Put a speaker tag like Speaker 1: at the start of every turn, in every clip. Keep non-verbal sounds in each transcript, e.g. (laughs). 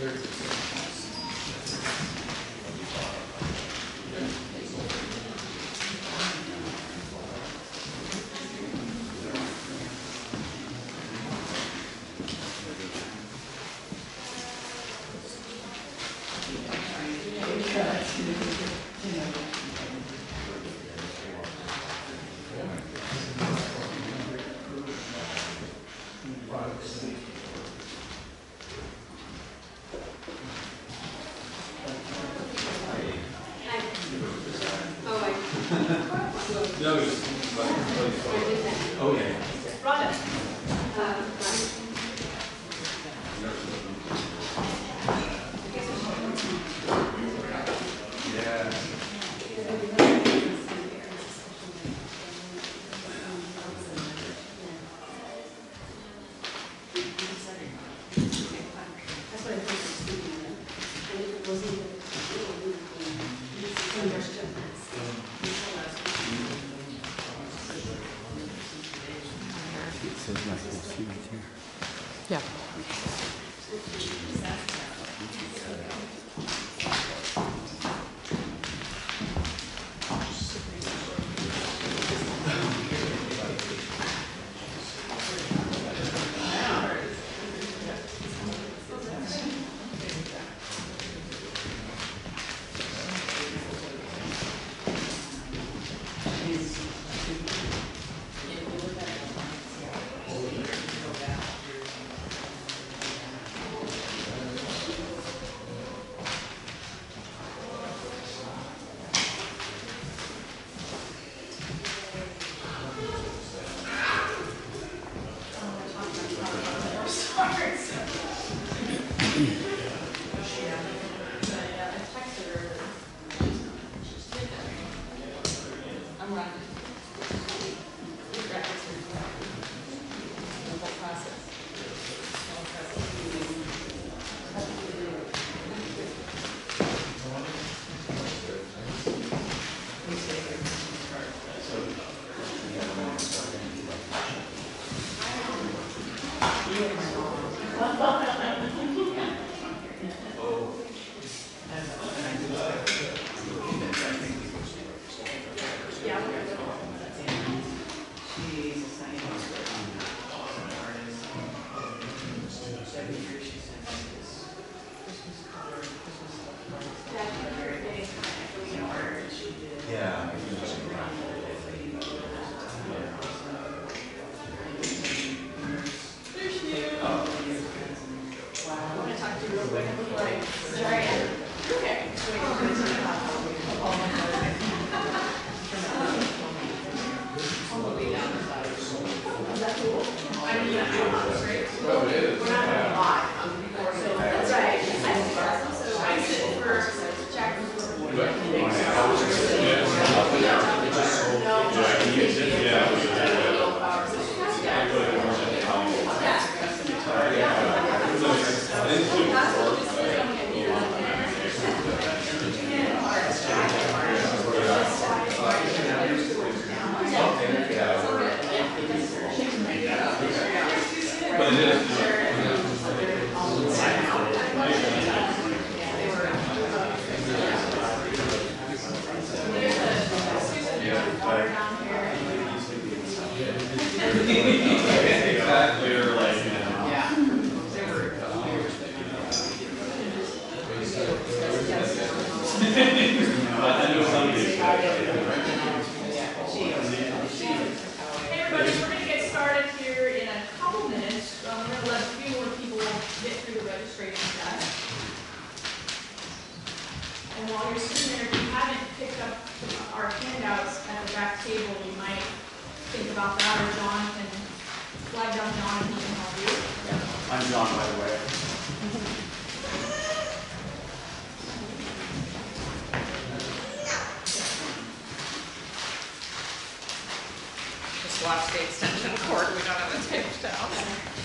Speaker 1: No,
Speaker 2: I'm
Speaker 3: while you're sitting there, if you haven't picked up our handouts at the back table, you might think about that, or John can flag down John and he can help you. Yeah.
Speaker 4: I'm John, by the way.
Speaker 5: Just watch the extension cord, we don't have it taped down.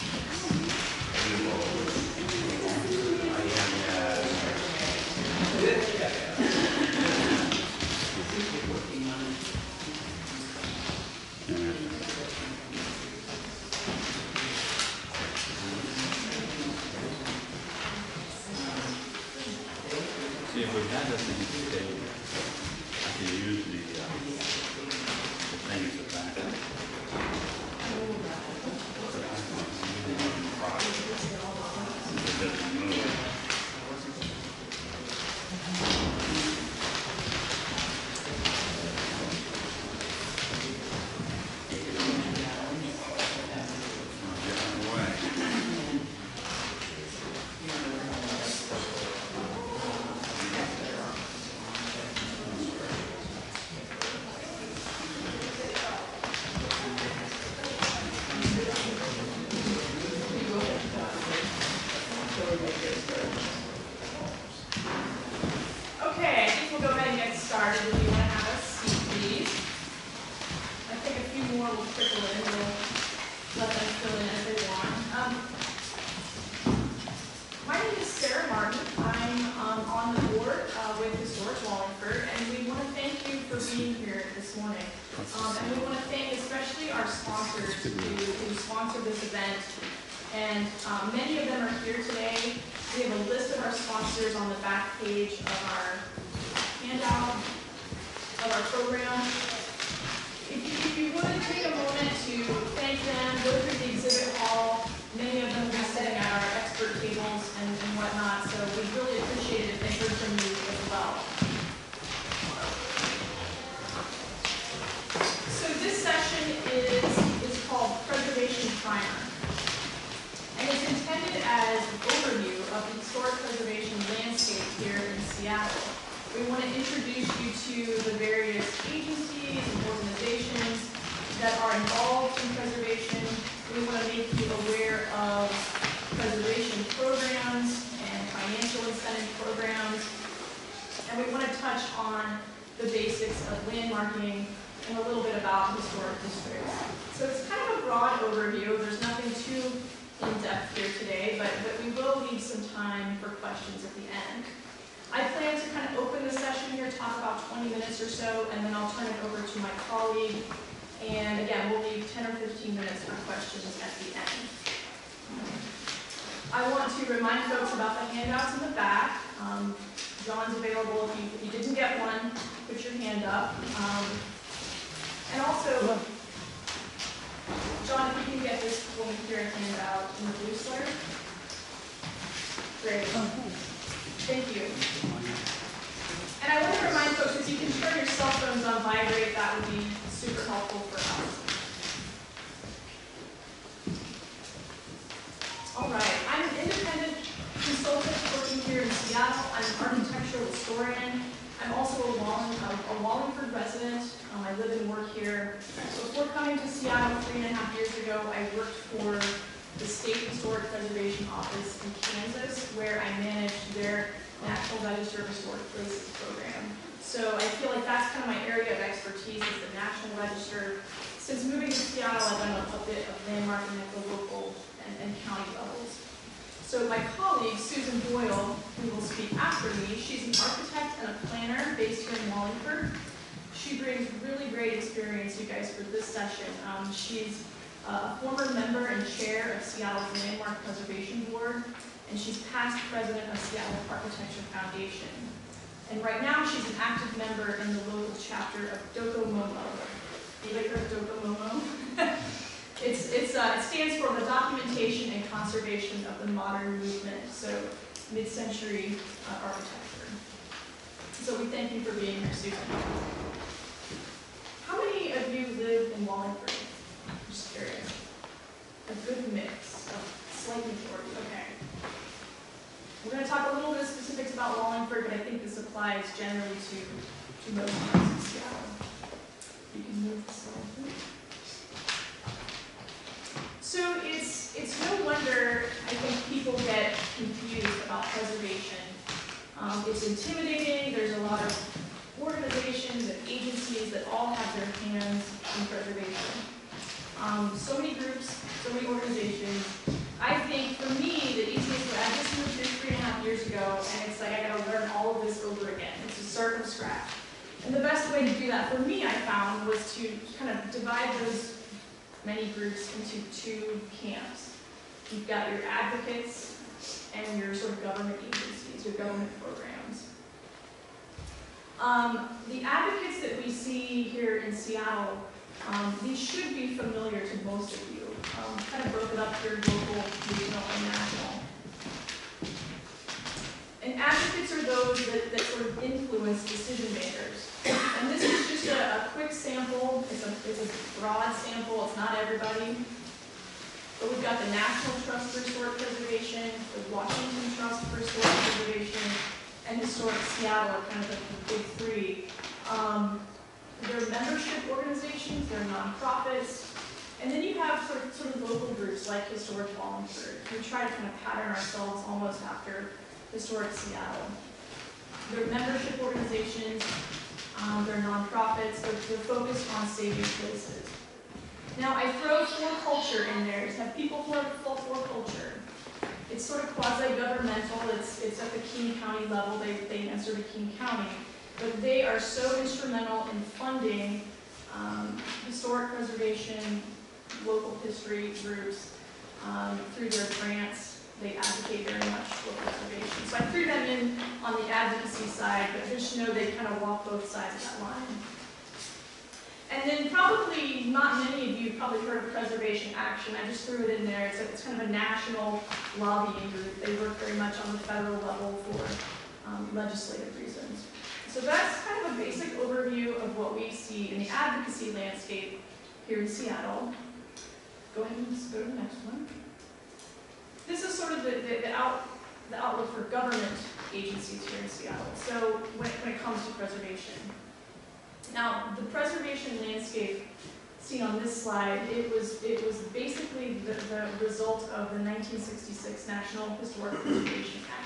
Speaker 3: based here in Wallingford. She brings really great experience, you guys, for this session. Um, she's a former member and chair of Seattle's Landmark Preservation Board, and she's past president of Seattle Architecture Foundation. And right now, she's an active member in the local chapter of DoCoMoMo. The you of DoCoMoMo? (laughs) it's, it's, uh, it stands for the Documentation and Conservation of the Modern Movement, so mid-century uh, architecture. So we thank you for being here, Susan. How many of you live in Wallingford? I'm just curious. A good mix, a slight majority, okay. We're going to talk a little bit of specifics about Wallingford, but I think this applies generally to, to most parts of Seattle. You can move this along. So it's, it's no wonder I think people get confused about preservation um, it's intimidating. There's a lot of organizations and agencies that all have their hands in preservation. Um, so many groups, so many organizations. I think for me, the easiest way, I just moved here three and a half years ago, and it's like I gotta learn all of this over again. It's a start from scratch. And the best way to do that for me, I found, was to kind of divide those many groups into two camps. You've got your advocates and your sort of government agencies to government programs. Um, the advocates that we see here in Seattle, um, these should be familiar to most of you. Um, kind of broke it up here, local, regional, and national. And advocates are those that, that sort of influence decision makers. And this is just a, a quick sample, it's a, it's a broad sample, it's not everybody. But we've got the National Trust for Historic Preservation, the Washington Trust for Historic Preservation, and Historic Seattle are kind of the big three. Um, they're membership organizations, they're nonprofits, and then you have sort of, sort of local groups like Historic Wallingford. We try to kind of pattern ourselves almost after Historic Seattle. They're membership organizations, um, they're nonprofits, they're, they're focused on saving places. Now, I throw 4Culture in there to have people who are full 4Culture. It's sort of quasi-governmental, it's, it's at the King County level, they, they answer to King County. But they are so instrumental in funding, um, historic preservation, local history groups, um, through their grants. They advocate very much for preservation. So I threw them in on the advocacy side, but just know they kind of walk both sides of that line. And then probably, not many of you probably heard of Preservation Action, I just threw it in there, it's, a, it's kind of a national lobbying group, they work very much on the federal level for um, legislative reasons. So that's kind of a basic overview of what we see in the advocacy landscape here in Seattle. Go ahead and just go to the next one. This is sort of the, the, the out, the outlook for government agencies here in Seattle, so when, when it comes to preservation. Now, the preservation landscape seen on this slide, it was, it was basically the, the result of the 1966 National Historic Preservation Act.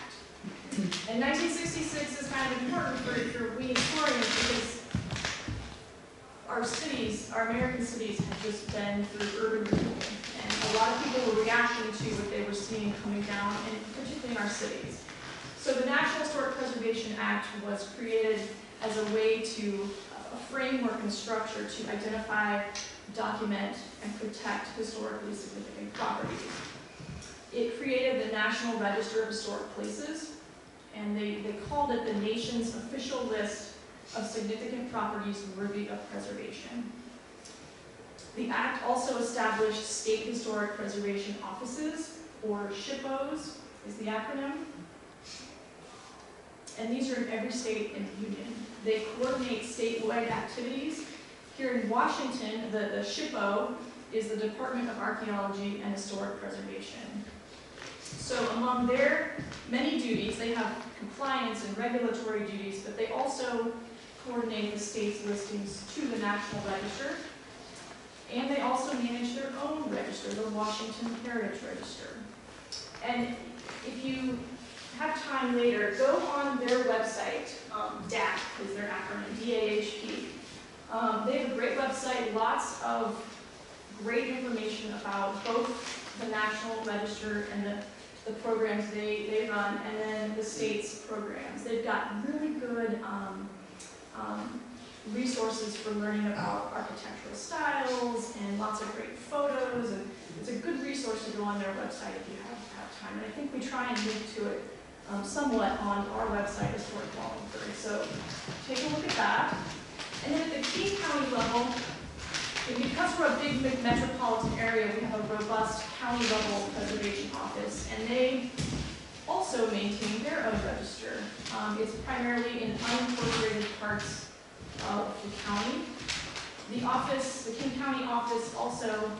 Speaker 3: And 1966 is kind of important for, for we historians because our cities, our American cities have just been through urban renewal. And a lot of people were reacting to what they were seeing coming down, and particularly in our cities. So the National Historic Preservation Act was created as a way to framework and structure to identify, document, and protect historically significant properties. It created the National Register of Historic Places, and they, they called it the nation's official list of significant properties worthy of preservation. The act also established state historic preservation offices, or SHPOs is the acronym. And these are in every state in the union. They coordinate statewide activities. Here in Washington, the, the SHPO is the Department of Archaeology and Historic Preservation. So among their many duties, they have compliance and regulatory duties, but they also coordinate the state's listings to the National Register. And they also manage their own register, the Washington Heritage Register. And if you have time later, go on their website, um, DAP is their acronym, D-A-H-P. Um, they have a great website, lots of great information about both the National Register and the, the programs they, they run, and then the state's programs. They've got really good um, um, resources for learning about architectural styles and lots of great photos, and it's a good resource to go on their website if you have, have time. And I think we try and link to it um, somewhat on our website, Historic Wallingford. So take a look at that. And then at the King County level, because we're a big big metropolitan area, we have a robust county level preservation office, and they also maintain their own register. Um, it's primarily in unincorporated parts of the county. The office, the King County office also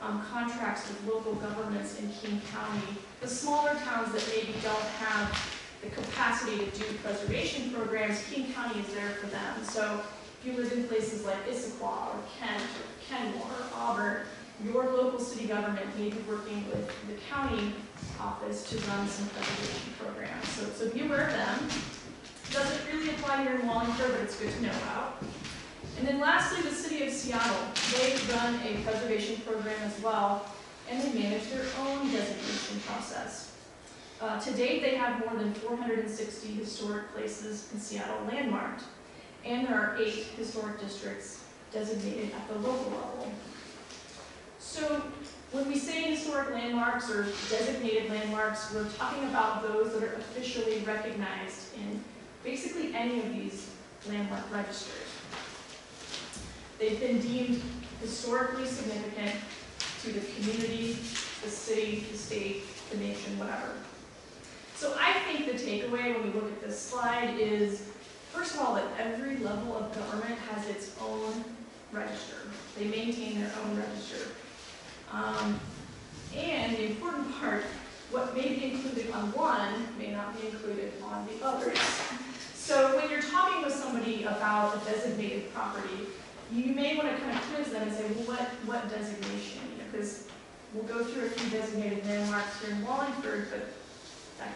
Speaker 3: um, contracts with local governments in King County, the smaller towns that maybe don't have the capacity to do preservation programs, King County is there for them. So if you live in places like Issaquah or Kent or Kenmore or Auburn, your local city government may be working with the county office to run some preservation programs. So, so be aware of them. Doesn't really apply here in Wallingford, but it's good to know about. And then lastly, the city of Seattle. They run a preservation program as well, and they manage their own designation process. Uh, to date, they have more than 460 historic places in Seattle landmarked, and there are eight historic districts designated at the local level. So when we say historic landmarks or designated landmarks, we're talking about those that are officially recognized in basically any of these landmark registers. They've been deemed historically significant to the community, the city, the state, the nation, whatever. So I think the takeaway when we look at this slide is, first of all, that every level of government has its own register. They maintain their own register. Um, and the important (laughs) part, what may be included on one may not be included on the others. So when you're talking with somebody about a designated property, you may want to kind of quiz them and say, well, what, what designation? Because we'll go through a few designated landmarks here in Wallingford, but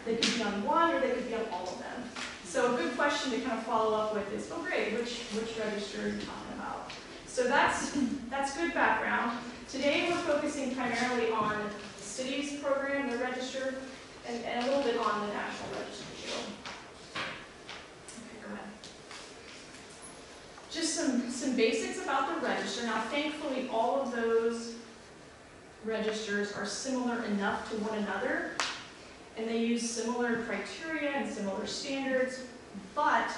Speaker 3: they could be on one or they could be on all of them. So a good question to kind of follow up with is, oh great, which, which register are you talking about? So that's, that's good background. Today, we're focusing primarily on the city's program, the register, and, and a little bit on the national register. Okay. Just some, some basics about the register. Now, thankfully, all of those registers are similar enough to one another, and they use similar criteria and similar standards, but,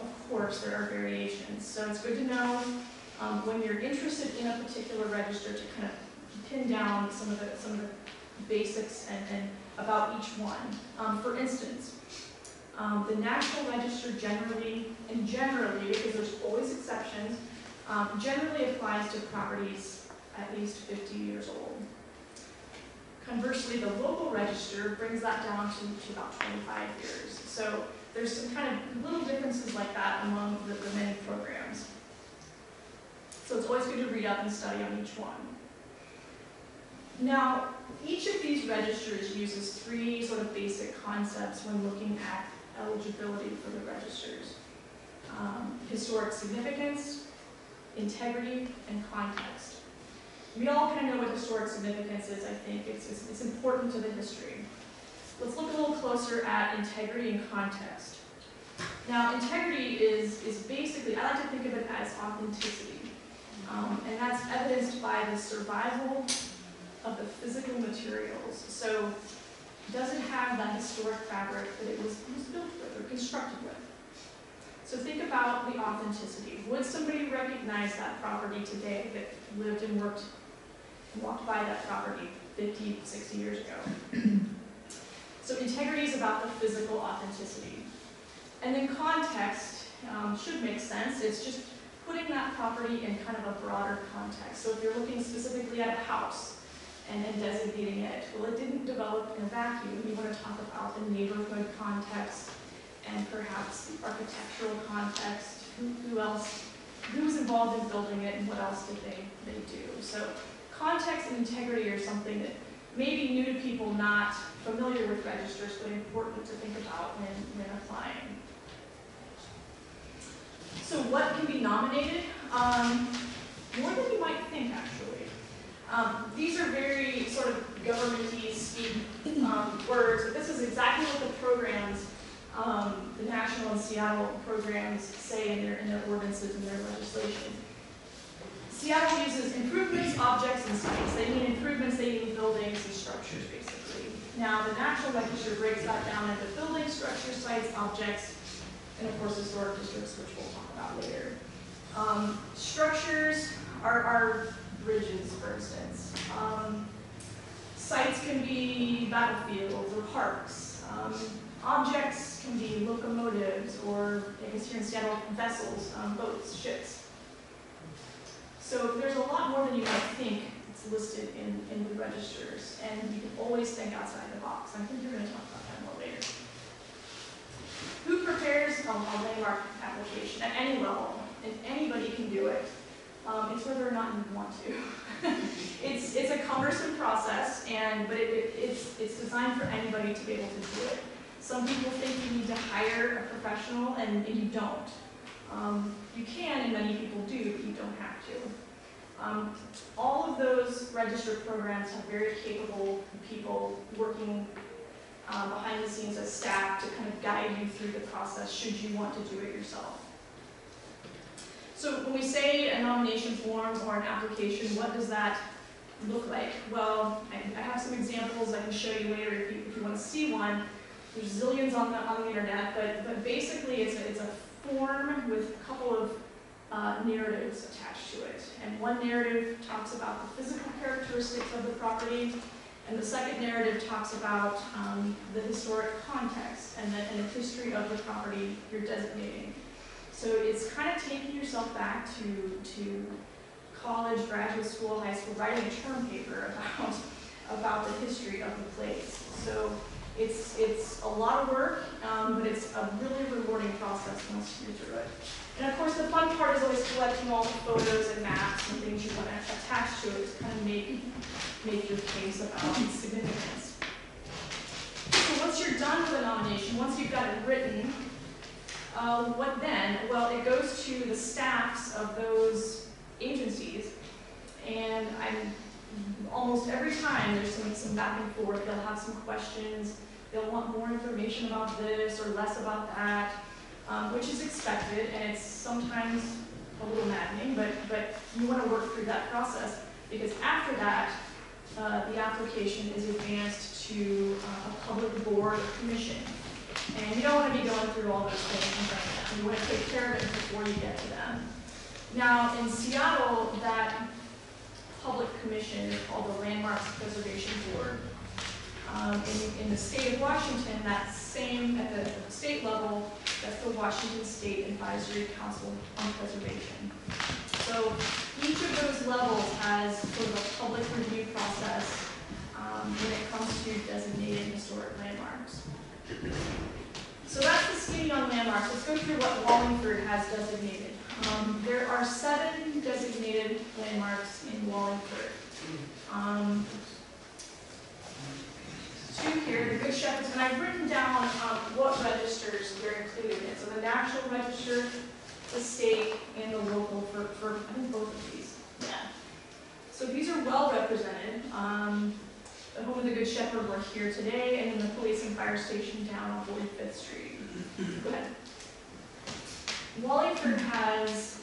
Speaker 3: of course, there are variations. So it's good to know um, when you're interested in a particular register to kind of pin down some of the, some of the basics and, and about each one. Um, for instance, um, the National Register generally, and generally, because there's always exceptions, um, generally applies to properties at least 50 years old. Conversely, the local register brings that down to, to about 25 years. So there's some kind of little differences like that among the, the many programs. So it's always good to read up and study on each one. Now, each of these registers uses three sort of basic concepts when looking at eligibility for the registers. Um, historic significance, integrity, and context. We all kind of know what historic significance is, I think. It's, it's, it's important to the history. Let's look a little closer at integrity and context. Now, integrity is, is basically, I like to think of it as authenticity. Um, and that's evidenced by the survival of the physical materials. So, does it have that historic fabric that it was, was built with or constructed with? So think about the authenticity. Would somebody recognize that property today that lived and worked, walked by that property 50, 60 years ago? (clears throat) so integrity is about the physical authenticity. And then context um, should make sense. It's just putting that property in kind of a broader context. So if you're looking specifically at a house and then designating it, well, it didn't develop in a vacuum. You want to talk about the neighborhood context and perhaps the architectural context, who, who else, who was involved in building it and what else did they, they do. So context and integrity are something that may be new to people not familiar with registers, but important to think about when, when applying. So what can be nominated? Um, more than you might think, actually. Um, these are very sort of governmenty um, words, but this is exactly what the programs, um, the national and Seattle programs say in their, in their ordinances and their legislation. Seattle uses improvements, objects, and sites. They mean improvements, they mean buildings and structures, basically. Now, the National Register breaks that down into buildings, structures, sites, objects, and of course historic districts, which we'll talk about later. Um, structures are, are bridges, for instance. Um, sites can be battlefields or parks. Um, objects can be locomotives or, I guess here in Seattle, vessels, um, boats, ships. So there's a lot more than you might think that's listed in, in the registers, and you can always think outside the box. I think you're going to talk about that more later. Who prepares a, a landmark application at any level? And anybody can do it. Um, it's whether or not you want to. (laughs) it's, it's a cumbersome process, and but it, it, it's, it's designed for anybody to be able to do it. Some people think you need to hire a professional, and, and you don't. Um, you can, and many people do, but you don't have to. Um, all of those registered programs have very capable people working um, behind the scenes as staff to kind of guide you through the process should you want to do it yourself. So when we say a nomination form or an application, what does that look like? Well, I, I have some examples I can show you later if you, if you want to see one. There's zillions on the, on the internet, but, but basically it's a, it's a form with a couple of uh, narratives attached to it. And one narrative talks about the physical characteristics of the property, and the second narrative talks about um, the historic context and the, and the history of the property you're designating. So it's kind of taking yourself back to, to college, graduate school, high school, writing a term paper (laughs) about, about the history of the place. So it's, it's a lot of work, um, but it's a really rewarding process once you're through it. And of course, the fun part is always collecting all the photos and maps and things you want to attach to it to kind of make, make your case about its significance. So once you're done with a nomination, once you've got it written, uh, what then? Well, it goes to the staffs of those agencies, and I'm almost every time there's some, some back and forth. They'll have some questions. They'll want more information about this or less about that, um, which is expected, and it's sometimes a little maddening, but, but you want to work through that process because after that, uh, the application is advanced to uh, a public board commission. And you don't want to be going through all those things in front of them. You want to take care of it before you get to them. Now, in Seattle, that public commission is called the Landmarks Preservation Board. Um, in, in the state of Washington, that same, at the, state level, that's the Washington State Advisory Council on Preservation. So each of those levels has sort of a public review process um, when it comes to designated historic landmarks. So that's the skinny on landmarks. Let's go through what Wallingford has designated. Um, there are seven designated landmarks in Wallingford. Um, two here, the Good Shepherds, and I've written down um, what registers they're included in. So the National Register, the state, and the local for, for I think both of these. Yeah. So these are well represented. Um, the Home of the Good Shepherd, we're here today, and then the police and fire station down on 45th Street. (laughs) Go ahead. Wallingford has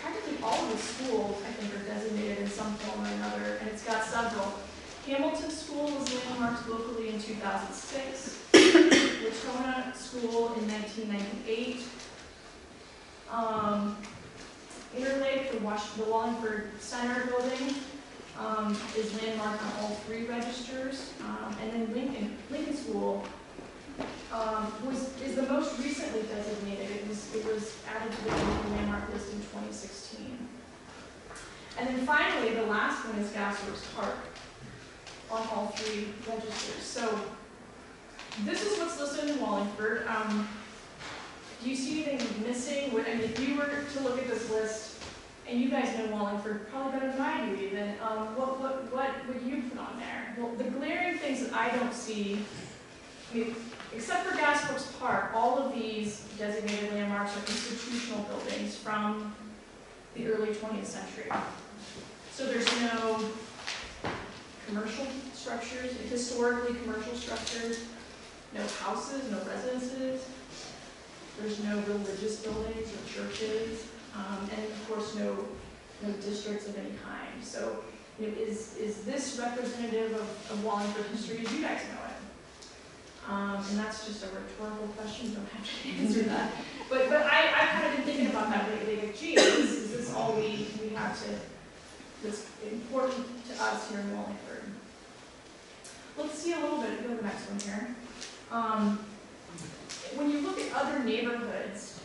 Speaker 3: practically all of the schools, I think, are designated in some form or another, and it's got several. Hamilton School was landmarked locally in 2006. Latona School in 1998. Um, Interlake, the, the Wallingford Center building, um, is landmarked on all three registers. Um, and then Lincoln, Lincoln School, um, was, is the most recently designated. It was, it was added to the landmark list in 2016. And then finally, the last one is Gasworks Park on all three registers. So this is what's listed in Wallingford. Um, do you see anything missing? I mean, if you were to look at this list, and you guys know Wallingford probably better than I do even, um, what, what, what would you put on there? Well, the glaring things that I don't see, I mean, except for Gasworks Park, all of these designated landmarks are institutional buildings from the early 20th century. So there's no commercial structures, historically commercial structures, no houses, no residences. There's no religious buildings or churches, um, and of course, no, no districts of any kind. So, you know, is, is this representative of, of Wallingford history as you guys know it? Um, and that's just a rhetorical question, don't have to answer that. But, but I, I've kind of been thinking about that lately, like, gee, is, is this all we, we have to, that's important to us here in Wallingford? Let's see a little bit, go to the next one here. Um, when you look at other neighborhoods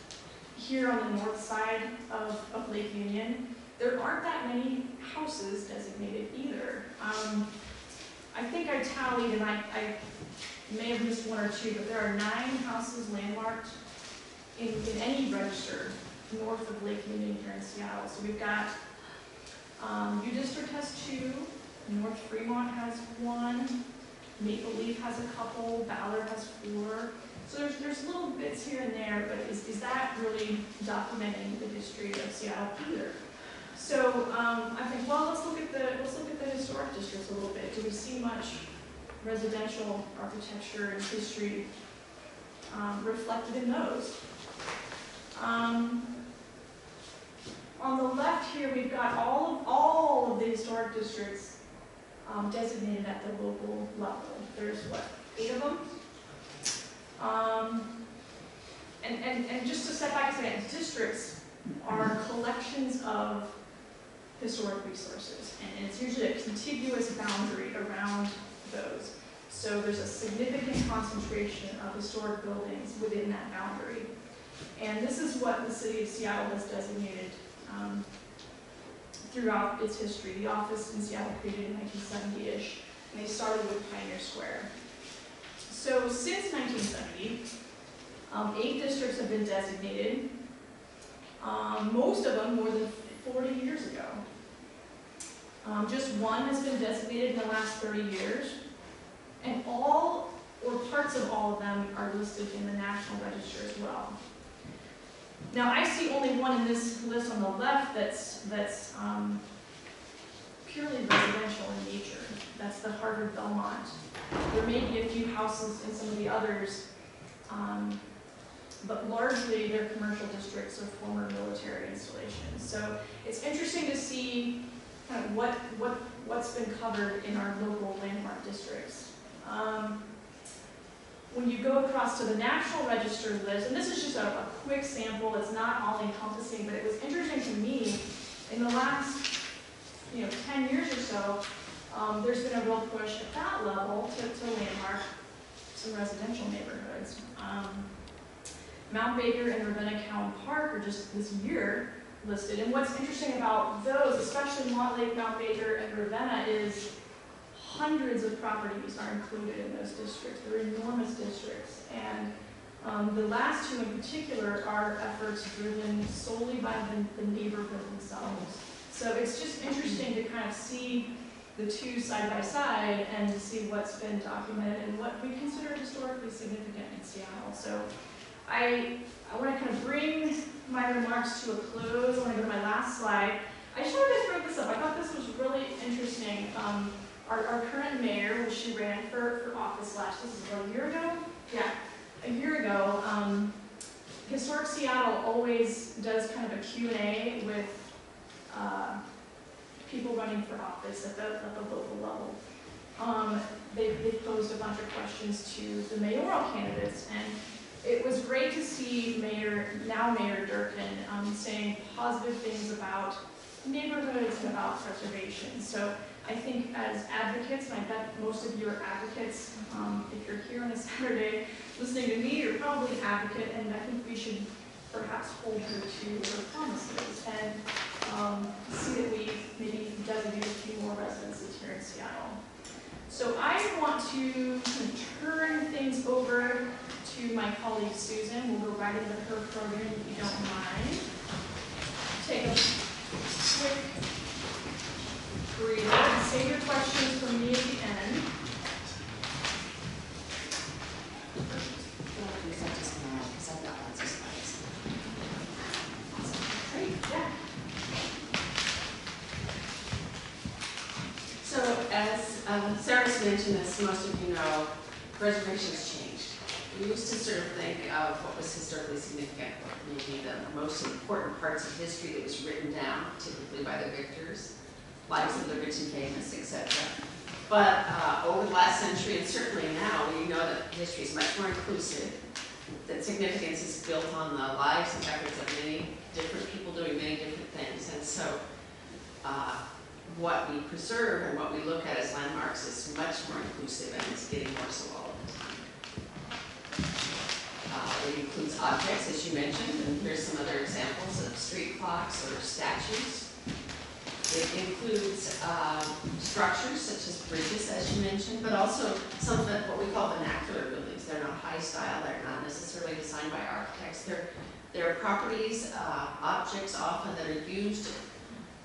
Speaker 3: here on the north side of, of Lake Union, there aren't that many houses designated either. Um, I think I tallied, and I, I may have missed one or two, but there are nine houses landmarked in, in any register north of Lake Union here in Seattle. So we've got, um, U District has two, North Fremont has one, Maple Leaf has a couple, Ballard has four. So there's, there's little bits here and there, but is, is that really documenting the history of Seattle either? So, um, I think, well, let's look at the, let's look at the historic districts a little bit. Do we see much residential architecture and history, um, reflected in those? Um, on the left here, we've got all of, all of the historic districts um, designated at the local level. There's what, eight of them? Um, and, and, and just to step back a second, districts are collections of historic resources, and it's usually a contiguous boundary around those. So there's a significant concentration of historic buildings within that boundary. And this is what the city of Seattle has designated um, throughout its history. The office in Seattle created in 1970-ish, and they started with Pioneer Square. So since 1970, um, eight districts have been designated, um, most of them more than 40 years ago. Um, just one has been designated in the last 30 years, and all or parts of all of them are listed in the National Register as well. Now, I see only one in this list on the left that's, that's um, purely residential in nature. That's the Harvard Belmont. There may be a few houses in some of the others, um, but largely they're commercial districts or former military installations. So it's interesting to see kind of what, what, what's been covered in our local landmark districts. Um, when you go across to the National Register list, and this is just a, a quick sample, it's not all encompassing, but it was interesting to me, in the last, you know, ten years or so, um, there's been a real push at that level to, to landmark some residential neighborhoods. Um, Mount Baker and Ravenna Cowen Park are just this year listed, and what's interesting about those, especially Montlake, Mount Baker, and Ravenna, is hundreds of properties are included in those districts. They're enormous districts. And um, the last two in particular are efforts driven solely by the, the neighborhood themselves. So it's just interesting to kind of see the two side by side and to see what's been documented and what we consider historically significant in Seattle. So I, I want to kind of bring my remarks to a close. I want to go to my last slide. I just wanted to throw this up. I thought this was really interesting. Um, our, our current mayor, when she ran for, for office last, this is about a year ago? Yeah, a year ago, um, Historic Seattle always does kind of a Q&A with, uh, people running for office at the, at the local level. Um, they, they posed a bunch of questions to the mayoral candidates, and it was great to see Mayor, now Mayor Durkan, um, saying positive things about neighborhoods and about preservation. So I think as advocates, and I bet most of you are advocates, um, if you're here on a (laughs) Saturday listening to me, you're probably an advocate, and I think we should perhaps hold her to her promises and um, see that we maybe designate a few more residences here in Seattle. So I want to turn things over to my colleague Susan. We'll go right into her program if you don't mind. Take a quick and save your questions for me at the end.
Speaker 2: So as um, Sarah's mentioned, as most of you know, preservation's changed. We used to sort of think of what was historically significant, maybe the most important parts of history that was written down, typically by the victors, lives of the rich and famous, etc. But uh, over the last century, and certainly now, we know that history is much more inclusive, that significance is built on the lives and efforts of many different people doing many different things. And so uh, what we preserve and what we look at as landmarks is much more inclusive and it's getting more so all the time. Uh, it includes objects, as you mentioned, and here's some other examples of street clocks or statues. It includes um, structures such as bridges, as you mentioned, but also some of what we call vernacular buildings. They're not high style, they're not necessarily designed by architects. They're, they're properties, uh, objects often that are used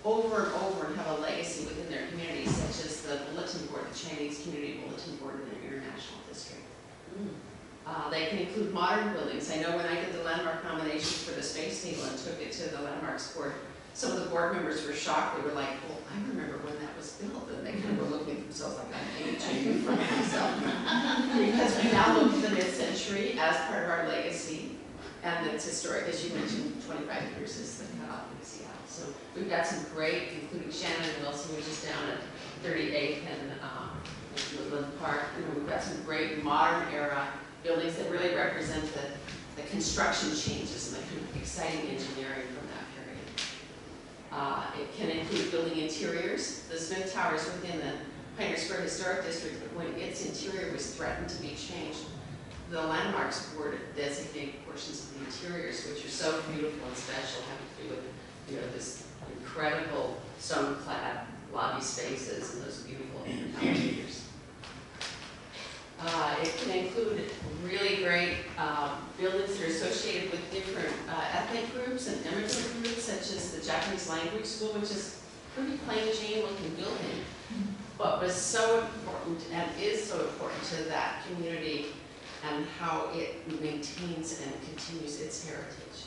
Speaker 2: over and over and have a legacy within their communities, such as the bulletin board, the Chinese community bulletin board in their international district. Uh, they can include modern buildings. I know when I did the landmark nominations for the Space Needle and took it to the landmarks board, some of the board members were shocked. They were like, well, I remember when that was built. And they kind of were looking at themselves like, I'm aging (laughs) from myself. Because we now look at the mid-century as part of our legacy. And it's historic, as you mentioned, 25 years is the cutoff in Seattle. So we've got some great, including Shannon and Wilson, which is down at 38th and um, Woodland Park. You know, we've got some great modern era buildings that really represent the, the construction changes and the kind of exciting engineering from that can include building interiors. The Smith Tower is within the Pioneer Square Historic District, but when its interior was threatened to be changed, the landmarks board designated portions of the interiors, which are so beautiful and special, having to do with, you know, this incredible stone-clad lobby spaces and those beautiful interiors. Uh, It can include really great um, buildings that are associated with different uh, ethnic groups and immigrant groups, such as the Japanese language school, which is pretty plain Jane looking building, but was so important and is so important to that community and how it maintains and continues its heritage.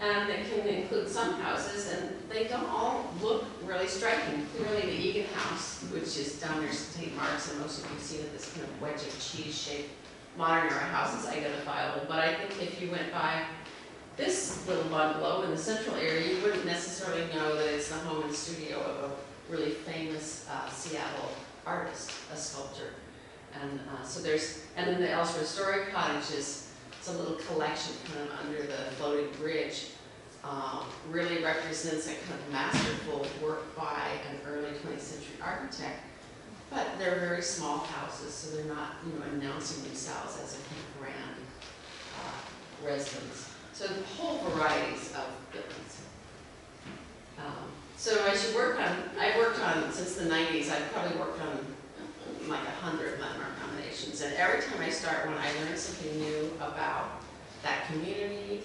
Speaker 2: And it can include some houses, and they don't all look really striking. Clearly, the Egan House, which is down near St. Mark's, and most of you have seen it, this kind of wedge of cheese-shaped modern era house is identifiable. But I think if you went by this little bungalow in the central area, you wouldn't necessarily know that it's the home and studio of a really famous uh, Seattle artist, a sculptor. And uh, so there's, and then the Ellsworth Story Cottages, it's a little collection kind of under the floating bridge, um, really represents a kind of masterful work by an early 20th century architect. But they're very small houses, so they're not, you know, announcing themselves as a of grand uh, residence. So the whole varieties of buildings. Um, So as you work on, I've worked on, since the 90s, I've probably worked on like a hundred and every time I start one, I learn something new about that community,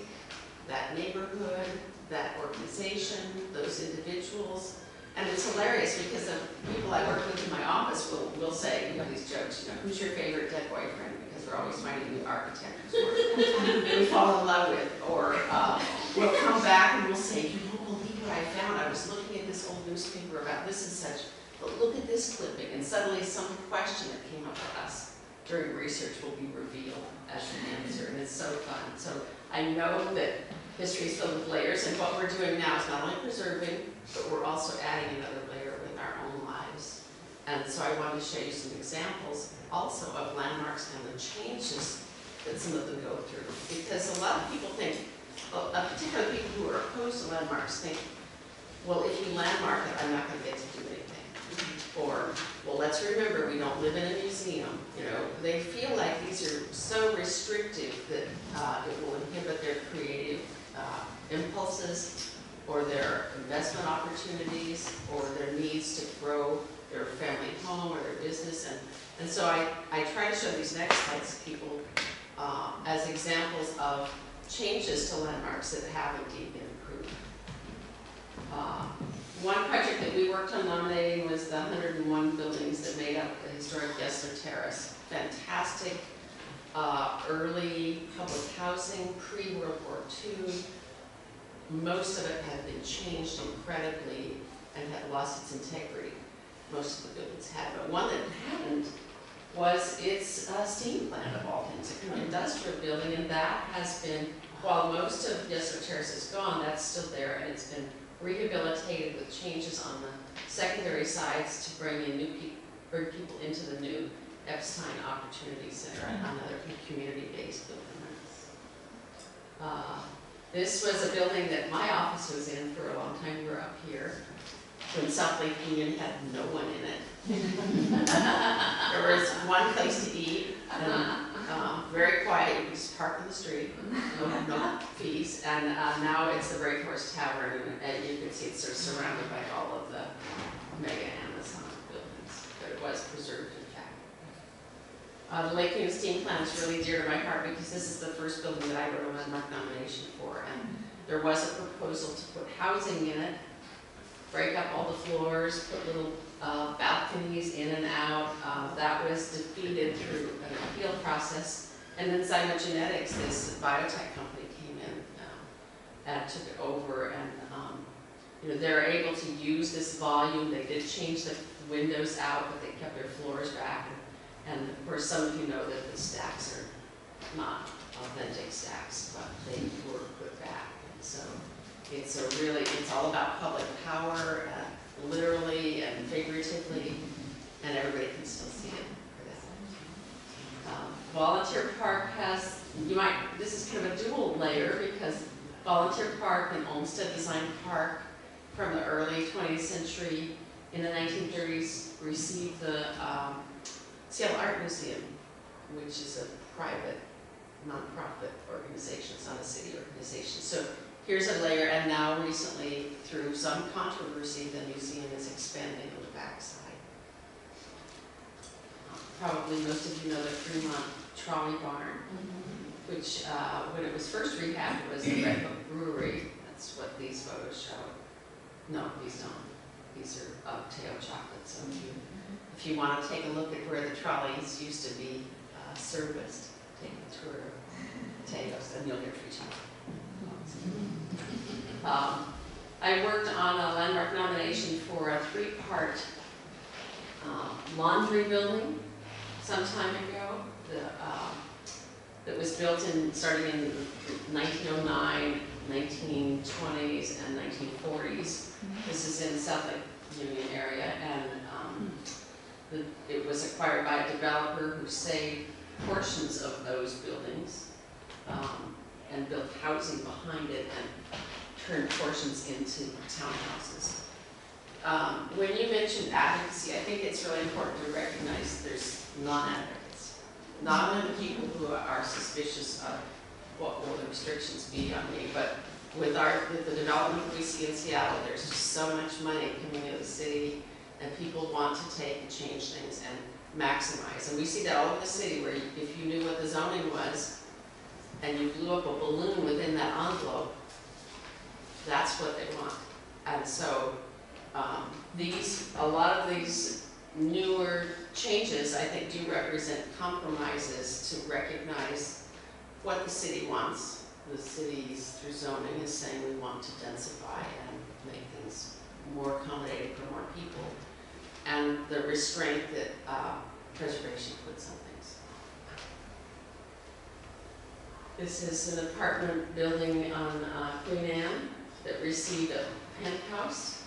Speaker 2: that neighborhood, that organization, those individuals. And it's hilarious because the people I work with in my office will, will say, you know, these jokes, you know, who's your favorite dead boyfriend? Because we're always finding new architects (laughs) we fall in love with. Or uh, we'll come back and we'll say, you won't believe what I found. I was looking at this old newspaper about this and such. But look at this clipping, and suddenly some question that came up for us during research will be revealed as an answer, and it's so fun. So I know that history is filled with layers, and what we're doing now is not only preserving, but we're also adding another layer with our own lives. And so I wanted to show you some examples also of landmarks and the changes that some of them go through. Because a lot of people think, well, particularly people who are opposed to landmarks think, well, if you landmark it, I'm not gonna get to do anything. Or, well, let's remember, we don't live in a museum, you know, they feel like these are so restrictive that uh, it will inhibit their creative uh, impulses or their investment opportunities or their needs to grow their family home or their business. And, and so I, I try to show these next slides to people uh, as examples of changes to landmarks that have indeed been improved. One project that we worked on nominating was the 101 buildings that made up the historic Yesler Terrace. Fantastic uh, early public housing, pre-World War II. Most of it had been changed incredibly and had lost its integrity. Most of the buildings had, but one that hadn't was its uh, steam plant of all things, an industrial building, and that has been, while most of Yesler Terrace is gone, that's still there, and it's been rehabilitated with changes on the secondary sides to bring in new people, bring people into the new Epstein Opportunity Center another community-based building. Uh, This was a building that my office was in for a long time, we were up here, when South Lake Union had no one in it. (laughs) There was one place to eat, and, um, very quiet, you just park on the street, no, no fees, and, uh, now it's the Brave Horse Tavern, and, and you can see it's sort of surrounded by all of the mega Amazon buildings, but it was preserved in fact. Uh, the Lake Union Steam Plant is really dear to my heart because this is the first building that I wrote a landmark nomination for, and there was a proposal to put housing in it, break up all the floors, put little uh, balconies in and out. Uh, That was defeated through an appeal process. And then ZymoGenetics, this biotech company came in um, and took it over and, um, you know, they're able to use this volume. They did change the windows out, but they kept their floors back. And of course, some of you know that the stacks are not authentic stacks, but they were put back. And so it's a really, it's all about public power, uh, literally and figuratively, and everybody can still see it. Um, Volunteer Park has, you might, this is kind of a dual layer because Volunteer Park and Olmsted Design Park from the early twentieth century in the nineteen thirties received the, um, Seattle Art Museum, which is a private, nonprofit organization, it's not a city organization. So here's a layer, and now recently, through some controversy, the museum is expanding on the backside. Probably most of you know the Fremont Trolley Barn, which, uh, when it was first rehabbed, was the Redhook Brewery. That's what these photos show. No, these don't. These are of Theo chocolate, so if you, if you want to take a look at where the trolleys used to be uh, serviced, take a tour of Theo's, and you'll get free chocolate. Um, I worked on a landmark nomination for a three-part um, laundry building some time ago. The, um, That was built in, starting in 1909, 1920s, and 1940s. This is in South Lake Union area, and um, the- it was acquired by a developer who saved portions of those buildings um, and built housing behind it and turned portions into townhouses. Um, When you mentioned advocacy, I think it's really important to recognize there's non-advocates. Not only the people who are suspicious of what will the restrictions be on me, but with our, with the development we see in Seattle, there's just so much money coming into the city, and people want to take and change things and maximize. And we see that all over the city, where if you knew what the zoning was, and you blew up a balloon within that envelope, that's what they want. And so, um, these, a lot of these newer changes, I think, do represent compromises to recognize what the city wants. The city's, through zoning, is saying we want to densify and make things more accommodating for more people. And the restraint that, uh, preservation puts on things. This is an apartment building on, uh, Queen Anne that received a penthouse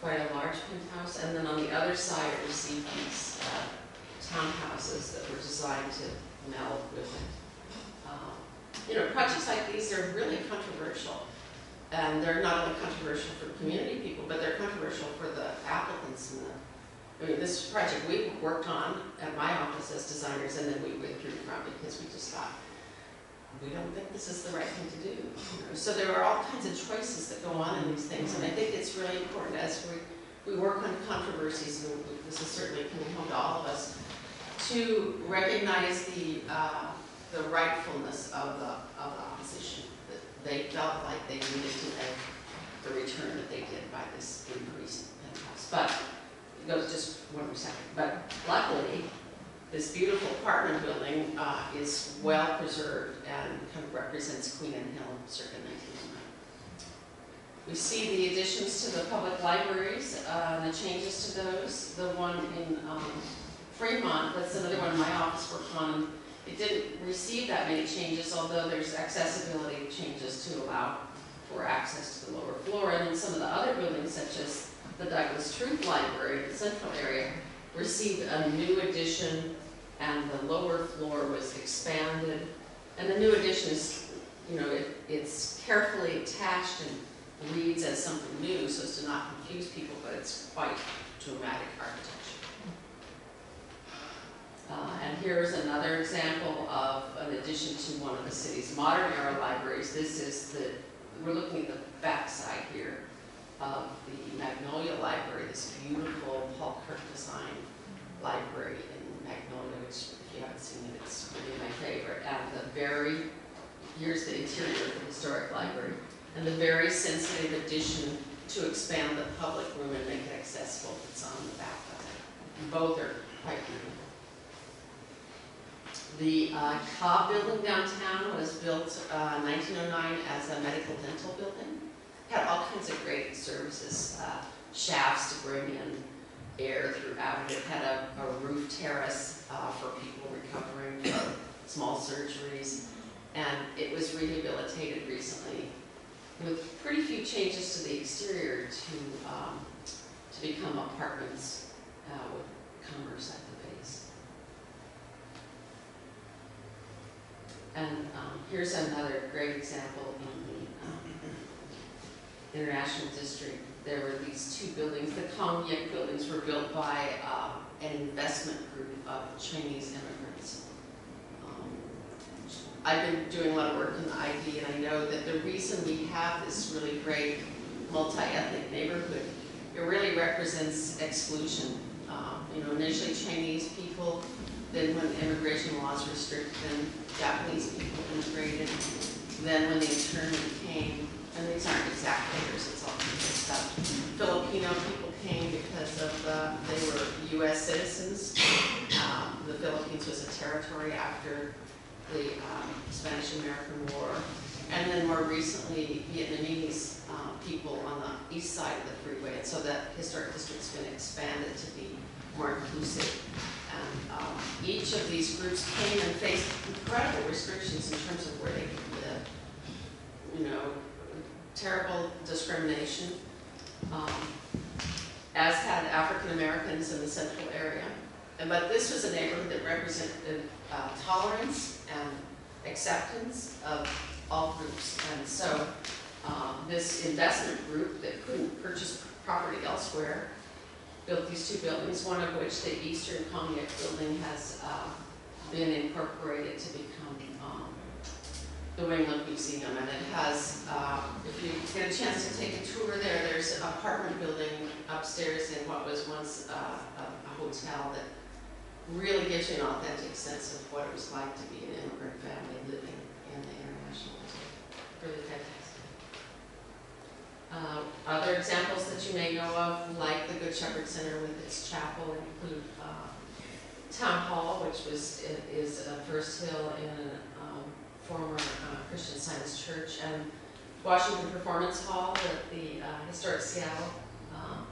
Speaker 2: quite a large penthouse, and then on the other side it received these uh, townhouses that were designed to meld with it. Um, You know, projects like these are really controversial, and they're not only controversial for community people, but they're controversial for the applicants and the, I mean, this project we worked on at my office as designers, and then we withdrew from because we just thought, we don't think this is the right thing to do. So there are all kinds of choices that go on in these things, and I think it's really important as we, we work on controversies, and this is certainly coming home to all of us, to recognize the, uh, the rightfulness of the, of the opposition, that they felt like they needed to make the return that they did by this increase in penthouse. But, it goes just one more second, but luckily, this beautiful apartment building uh, is well preserved and kind of represents Queen Anne Hill circa 1909. We see the additions to the public libraries, uh, the changes to those. The one in um, Fremont, that's another one my office worked on. It didn't receive that many changes, although there's accessibility changes to allow for access to the lower floor. And then some of the other buildings, such as the Douglass-Truth Library, the central area, received a new addition and the lower floor was expanded. And the new addition is, you know, it, it's carefully attached and reads as something new so as to not confuse people, but it's quite dramatic architecture. Uh, and here's another example of an addition to one of the city's modern era libraries. This is the, we're looking at the backside here of the Magnolia Library, this beautiful Paul Kirk design library in Magnolia, which if you haven't seen it, it's really my favorite. And the very, here's the interior of the historic library, and the very sensitive addition to expand the public room and make it accessible that's on the back of it. Both are quite beautiful. The uh, Cobb Building downtown was built uh, 1909 as a medical dental building. Had all kinds of great services, uh, shafts to bring in air throughout it. Had a, a roof terrace uh, for people recovering from small surgeries. And it was rehabilitated recently with pretty few changes to the exterior to, um, to become apartments uh, with commerce at the base. And um, here's another great example in International District. There were these two buildings, the Kong-Yick buildings were built by uh, an investment group of Chinese immigrants. Um, I've been doing a lot of work in the ID, and I know that the reason we have this really great multi-ethnic neighborhood, it really represents exclusion. Um, You know, initially Chinese people, then when immigration laws restricted them, Japanese people immigrated. Then when the internment came, and these aren't exact figures, it's all up. Filipino people came because of, uh, they were US citizens. Um, The Philippines was a territory after the um, Spanish-American War. And then more recently, Vietnamese uh, people on the east side of the freeway. And so that historic district's been expanded to be more inclusive. And um, each of these groups came and faced incredible restrictions in terms of where they could live. You know, terrible discrimination, um, as had African Americans in the central area. And But this was a neighborhood that represented uh, tolerance and acceptance of all groups. And so um, this investment group that couldn't purchase property elsewhere built these two buildings, one of which, the East Kong Yick Building, has uh, been incorporated to become the Wing Luke Museum. And it has, uh, if you get a chance to take a tour there, there's an apartment building upstairs in what was once uh, a a hotel that really gives you an authentic sense of what it was like to be an immigrant family living in the international district. Really fantastic. Uh, Other examples that you may know of, like the Good Shepherd Center with its chapel, include uh, Town Hall, which was, is uh, First Hill in former uh, Christian Science Church, and Washington Performance Hall that the uh, Historic Seattle um,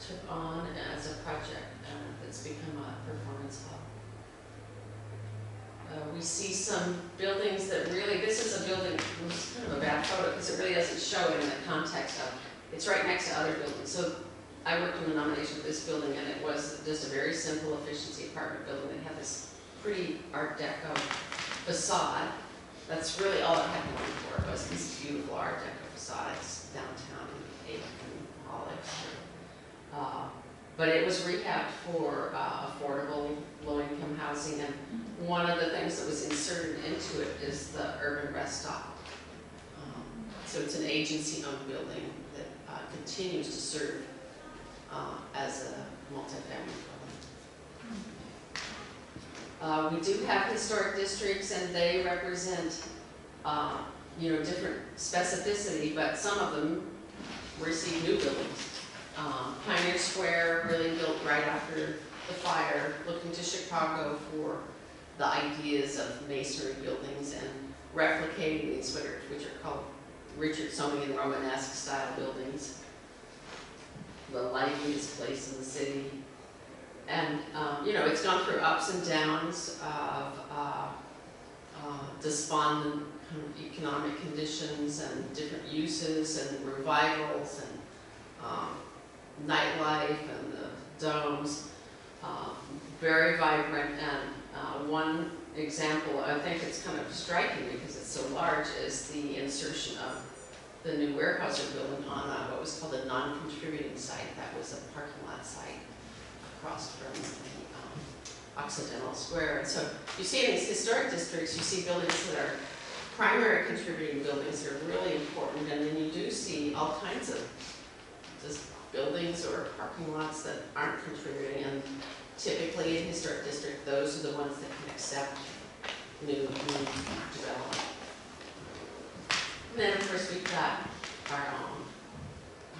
Speaker 2: took on as a project uh, that's become a performance hall. Uh, We see some buildings that really, this is a building, it's kind of a bad photo because it really doesn't show in the context of, it's right next to other buildings. So I worked on the nomination of this building and it was just a very simple efficiency apartment building that had this pretty art deco facade. That's really all it had going for it, was this beautiful art deco facade. It's downtown in Hollis. Uh, But it was rehabbed for uh, affordable, low-income housing, and one of the things that was inserted into it is the urban rest stop. Um, So it's an agency-owned building that uh, continues to serve uh, as a multifamily. Uh, We do have historic districts, and they represent, uh, you know, different specificity, but some of them receive new buildings. Um, Pioneer Square, really built right after the fire, looking to Chicago for the ideas of masonry buildings and replicating these, which are, which are called Richardsonian Romanesque style buildings. The liveliest place in the city. And, um, you know, it's gone through ups and downs of, uh, uh, despondent kind of economic conditions and different uses and revivals and, um, nightlife and the domes. Um, Very vibrant and uh, one example, I think it's kind of striking because it's so large, is the insertion of the new Weyerhaeuser building on a- what was called a non-contributing site. That was a parking lot site across from the um, Occidental Square. And so you see in these historic districts, you see buildings that are primary contributing buildings are really important. And then you do see all kinds of just buildings or parking lots that aren't contributing. And typically in historic district, those are the ones that can accept new, new development. And then, of course, we've got our own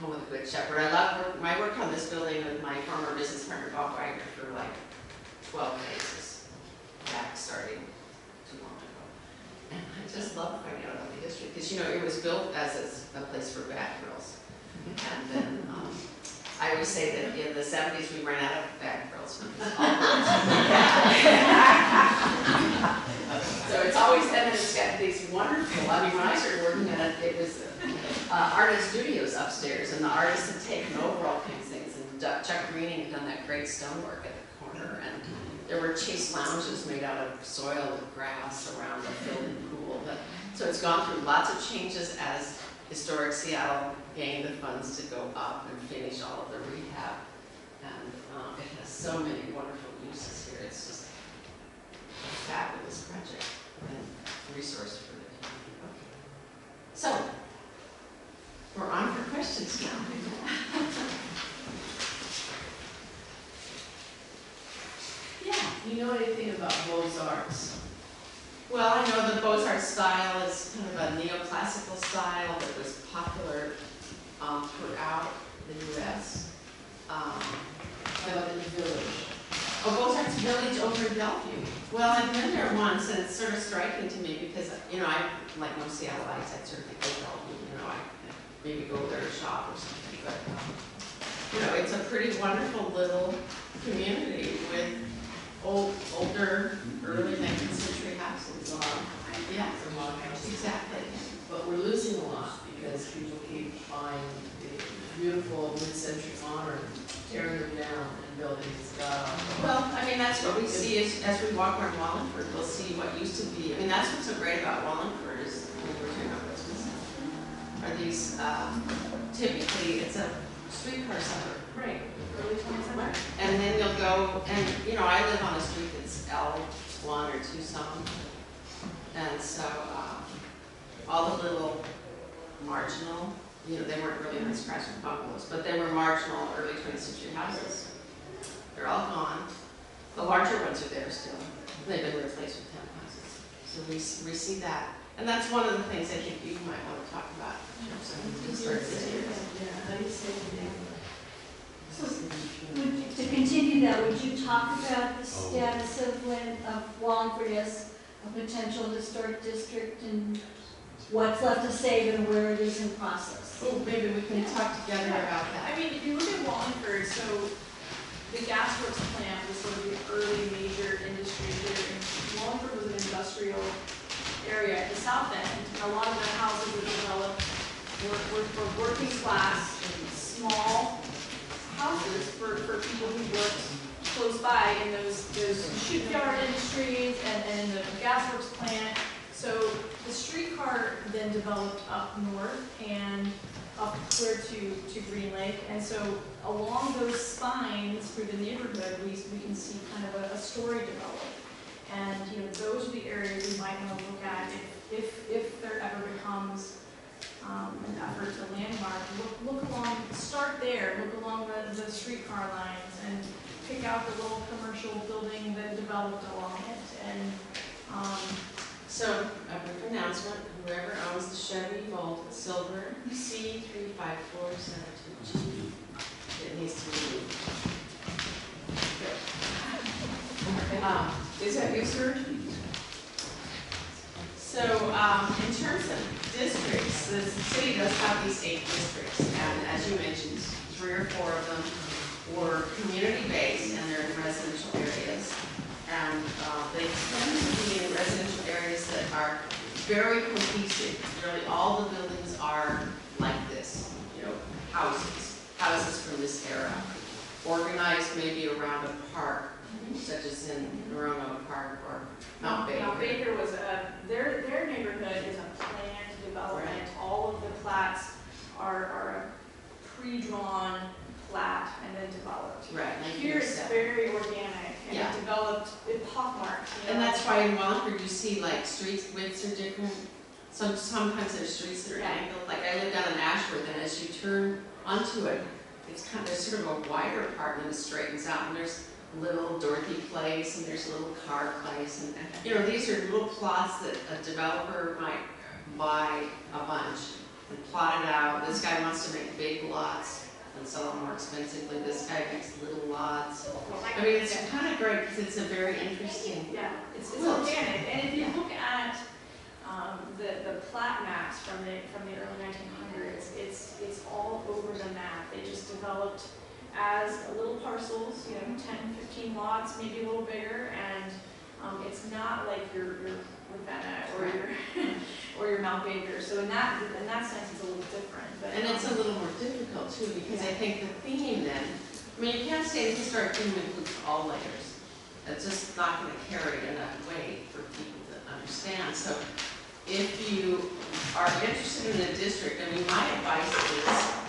Speaker 2: Home of the Good Shepherd. I love my work on this building with my former business partner Bob Wagner for like twelve phases, back starting too long ago. And I just love finding out about the history, because, you know, it was built as a, a place for bad girls. And then, um, I always say that in the seventies, we ran out of bad girls. (laughs) So it's always, and it's these wonderful, I mean, when I started working at it, it was uh, artist studios upstairs, and the artists had taken over all kinds of things, and Chuck Greening had done that great stonework at the corner, and there were chase lounges made out of soil and grass around the filled pool, but, so it's gone through lots of changes as Historic Seattle gained the funds to go up and finish all of the rehab. And, um, it has so many wonderful uses here, it's just a fabulous project and resource for the community. Okay. So, we're on for questions now. Yeah,
Speaker 5: You know anything about Beaux-Arts?
Speaker 2: well, I know the Beaux-Arts style is kind of a neoclassical style that was popular um, throughout the US. Um,
Speaker 5: Out in the village?
Speaker 2: Oh, Beaux-Arts Village over in Bellevue. Well, I've been there once and it's sort of striking to me because, you know, I, like most Seattleites, I certainly go Bellevue, you know, I maybe go there to shop or something, but, um, you know, it's a pretty wonderful little community with old, older, early nineteenth century houses. Yeah,
Speaker 5: It's a lot of houses.
Speaker 2: exactly.
Speaker 5: But we're losing a lot because people keep buying the beautiful mid-century modern, tearing them down and building these god
Speaker 2: Well, I mean, that's what we see as, as we walk around Wallingford, we'll see what used to be, I mean, that's what's so great about Wallingford is, when we're talking about what's missing. Are these, uh, typically, it's a streetcar suburb.
Speaker 3: Right, early twenty-seven.
Speaker 2: And then you'll go, and, you know, I live on a street that's L one or two something. And so, um, all the little marginal, you know, they weren't really nice scratch and bungalows, but they were marginal early twentieth century houses. They're all gone. The larger ones are there still. They've been replaced with townhouses. So we, we see that. And that's one of the things I think you might want to talk about. In terms of historic districts.
Speaker 5: Yeah, how do you say the name?
Speaker 6: So, would To continue that, would you talk about the oh. status of when, of Wallingford as a potential historic district and what's left to save and where it is in process?
Speaker 2: Oh, maybe we can talk together about that.
Speaker 3: I mean, if you look at Wallingford, so the gasworks plant was sort of the early major industry here. And Wallingford was an industrial area at the south end. A lot of the houses that developed were, were for working class, small houses for, for people who worked close by in those, those shipyard industries and, and the gasworks plant. So the streetcar then developed up north and up clear to, to Green Lake. And so along those spines through the neighborhood, we, we can see kind of a, a story develop. And, you know, those are the areas we might want to look at if, if, if there ever becomes um, an effort to landmark. Look, look along, start there, look along the, the streetcar lines and pick out the little commercial building that developed along it. And, um,
Speaker 2: So, a brief announcement, whoever owns the Chevy Volt Silver C three five four seven two G, it needs to be moved. Um,
Speaker 5: Is that you, sir?
Speaker 2: So, um, in terms of districts, the city does have these eight districts, and as you mentioned, three or four of them were community-based and they're in residential areas. And, uh, they tend to be in residential areas that are very cohesive, really all the buildings are like this, you know, houses, houses from this era. Organized maybe around a park, such as in Roanoke Park or Mount Baker.
Speaker 3: Mount Baker was a, their, their neighborhood is a planned development. All of the plats are, are a pre-drawn plat and then developed.
Speaker 2: Right,
Speaker 3: Here it's very organic and
Speaker 2: Yeah.
Speaker 3: developed, it pockmarked, you
Speaker 2: And that's why in Wallingford, you see like streets widths are different. Some, sometimes there's streets that are
Speaker 3: Yeah.
Speaker 2: angled, like I live down in Ashworth, and as you turn onto it, it's kind of, there's sort of a wider part and then it straightens out, and there's little Dorothy Place, and there's a little car place, and, you know, these are little plots that a developer might buy a bunch and plot it out. This guy wants to make big lots and sell them more expensively, this guy makes little lots. I mean, it's kind of great, because it's a very interesting
Speaker 3: Yeah, it's, it's organic, and if you look at, um, the, the plat maps from the, from the early nineteen hundreds, it's, it's all over the map, they just developed as little parcels, you know, 10, 15 lots, maybe a little bigger, and, um, it's not like your, your Ravenna or your, (laughs) or your Mount Baker, so in that, in that sense, it's a little different, but.
Speaker 2: And it's a
Speaker 3: um,
Speaker 2: little more difficult too, because I think the theme then, I mean, you can't say the historic theme includes all layers. It's just not gonna carry enough weight for people to understand. So if you are interested in the district, I mean, my advice is,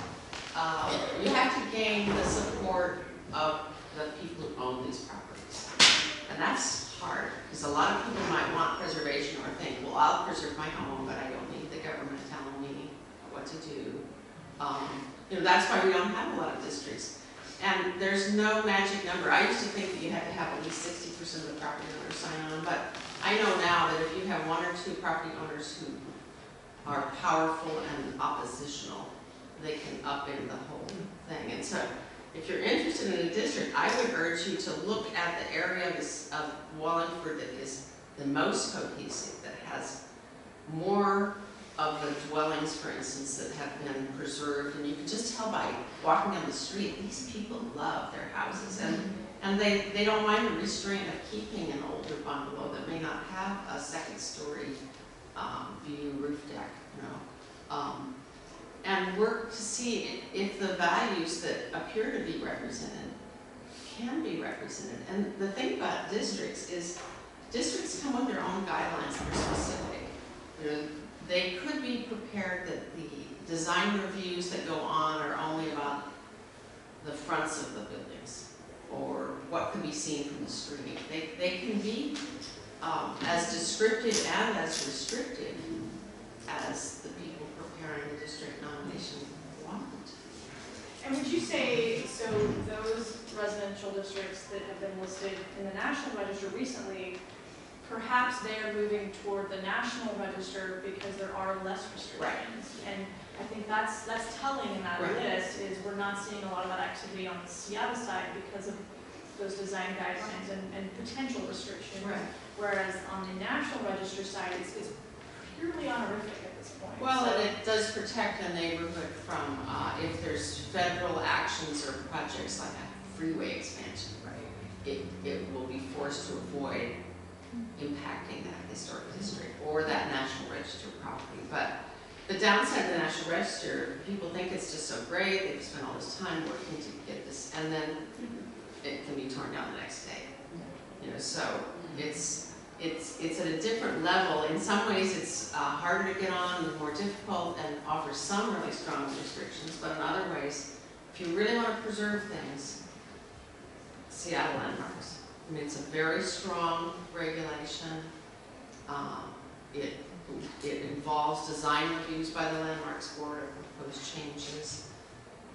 Speaker 2: uh, you have to gain the support of the people who own these properties. And that's hard, because a lot of people might want preservation or think, well, I'll preserve my home, but I don't need the government telling me what to do. Um, you know, that's why we don't have a lot of districts. And there's no magic number. I used to think that you had to have at least sixty percent of the property owners sign on, but I know now that if you have one or two property owners who are powerful and oppositional, they can upend the whole thing. And so, if you're interested in a district, I would urge you to look at the area of of Wallingford that is the most cohesive, that has more of the dwellings, for instance, that have been preserved, and you can just tell by walking down the street, these people love their houses, and, and they, they don't mind the restraint of keeping an older bungalow that may not have a second story, um, view roof deck, you know? Um, and work to see if the values that appear to be represented can be represented. And the thing about districts is, districts come with their own guidelines that are specific. They could be prepared that the design reviews that go on are only about the fronts of the buildings, or what can be seen from the street. They, they can be um, as descriptive and as restrictive as the people preparing the district nomination want.
Speaker 3: And would you say, so those residential districts that have been listed in the National Register recently, perhaps they are moving toward the National Register because there are less restrictions? Right. And I think that's, that's telling in that
Speaker 2: Right.
Speaker 3: list, is we're not seeing a lot of that activity on the Seattle side because of those design guidelines and, and potential restrictions. Right. Whereas on the National Register side, it's, it's purely honorific at this point.
Speaker 2: Well,
Speaker 3: So-
Speaker 2: and it does protect a neighborhood from, uh, if there's federal actions or projects like a freeway expansion, right? It, it will be forced to avoid impacting that historic district or that National Register property. But the downside of the National Register, people think it's just so great, they've spent all this time working to get this, and then it can be torn down the next day. You know, so it's, it's, it's at a different level. In some ways, it's uh, harder to get on and more difficult and offers some really strong restrictions, but in other ways, if you really want to preserve things, Seattle landmarks. I mean, it's a very strong regulation. Um, It, it involves design reviews by the landmarks board of proposed changes.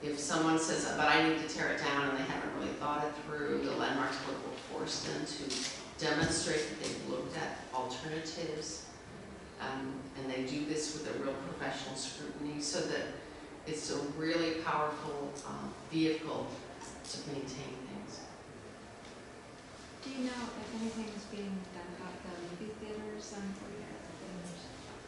Speaker 2: If someone says, but I need to tear it down and they haven't really thought it through, the landmarks board will force them to demonstrate that they've looked at alternatives. Um, and they do this with a real professional scrutiny so that it's a really powerful, um, vehicle to maintain things.
Speaker 1: Do you know if anything's being done about the movie theaters on Forty-Fifth?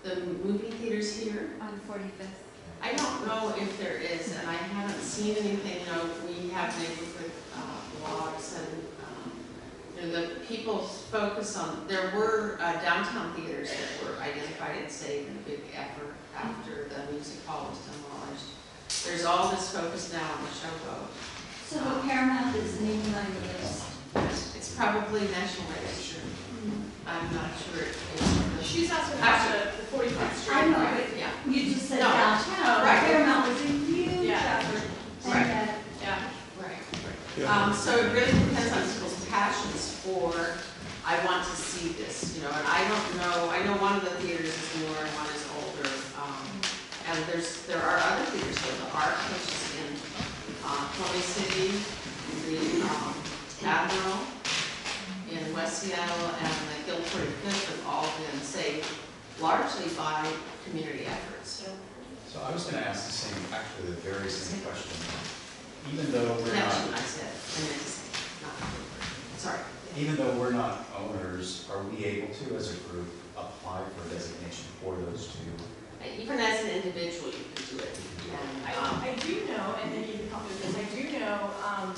Speaker 2: The movie theaters here,
Speaker 1: On Forty-Fifth?
Speaker 2: I don't know if there is, and I haven't seen anything, you know, we have neighborhood uh, blogs and, you know, the people focus on, there were uh, downtown theaters that were identified and saved in a big effort after the music hall was demolished. There's all this focus now on the showboat.
Speaker 6: So the Paramount isn't even on the list.
Speaker 2: It's probably National Register. I'm not sure it's.
Speaker 3: She's asking about the the 45th Street.
Speaker 6: I know,
Speaker 3: right?
Speaker 6: but
Speaker 2: Yeah.
Speaker 6: you just said
Speaker 2: No.
Speaker 6: downtown,
Speaker 2: Right.
Speaker 6: Paramount was a huge
Speaker 3: Yeah.
Speaker 6: effort.
Speaker 2: Right.
Speaker 6: And that
Speaker 3: Yeah.
Speaker 2: Right. Um, so it really depends on people's for, I want to see this, you know, and I don't know, I know one of the theaters is newer and one is older. Um, and there's, there are other theaters, so the Arc, which is in, uh, City, the, um, Admiral in West Seattle, and the Guild 45th have all been saved largely by community efforts.
Speaker 7: So I was gonna ask the same, actually the very same question. Even though we're
Speaker 2: Connection,
Speaker 7: not,
Speaker 2: I said, I meant to say, not Guilford. sorry.
Speaker 7: Even though we're not owners, are we able to, as a group, apply for designation for those two?
Speaker 2: Even as an individual, you can do it. And,
Speaker 3: I,
Speaker 2: um,
Speaker 3: I do know, and then you can help me with this, I do know, um,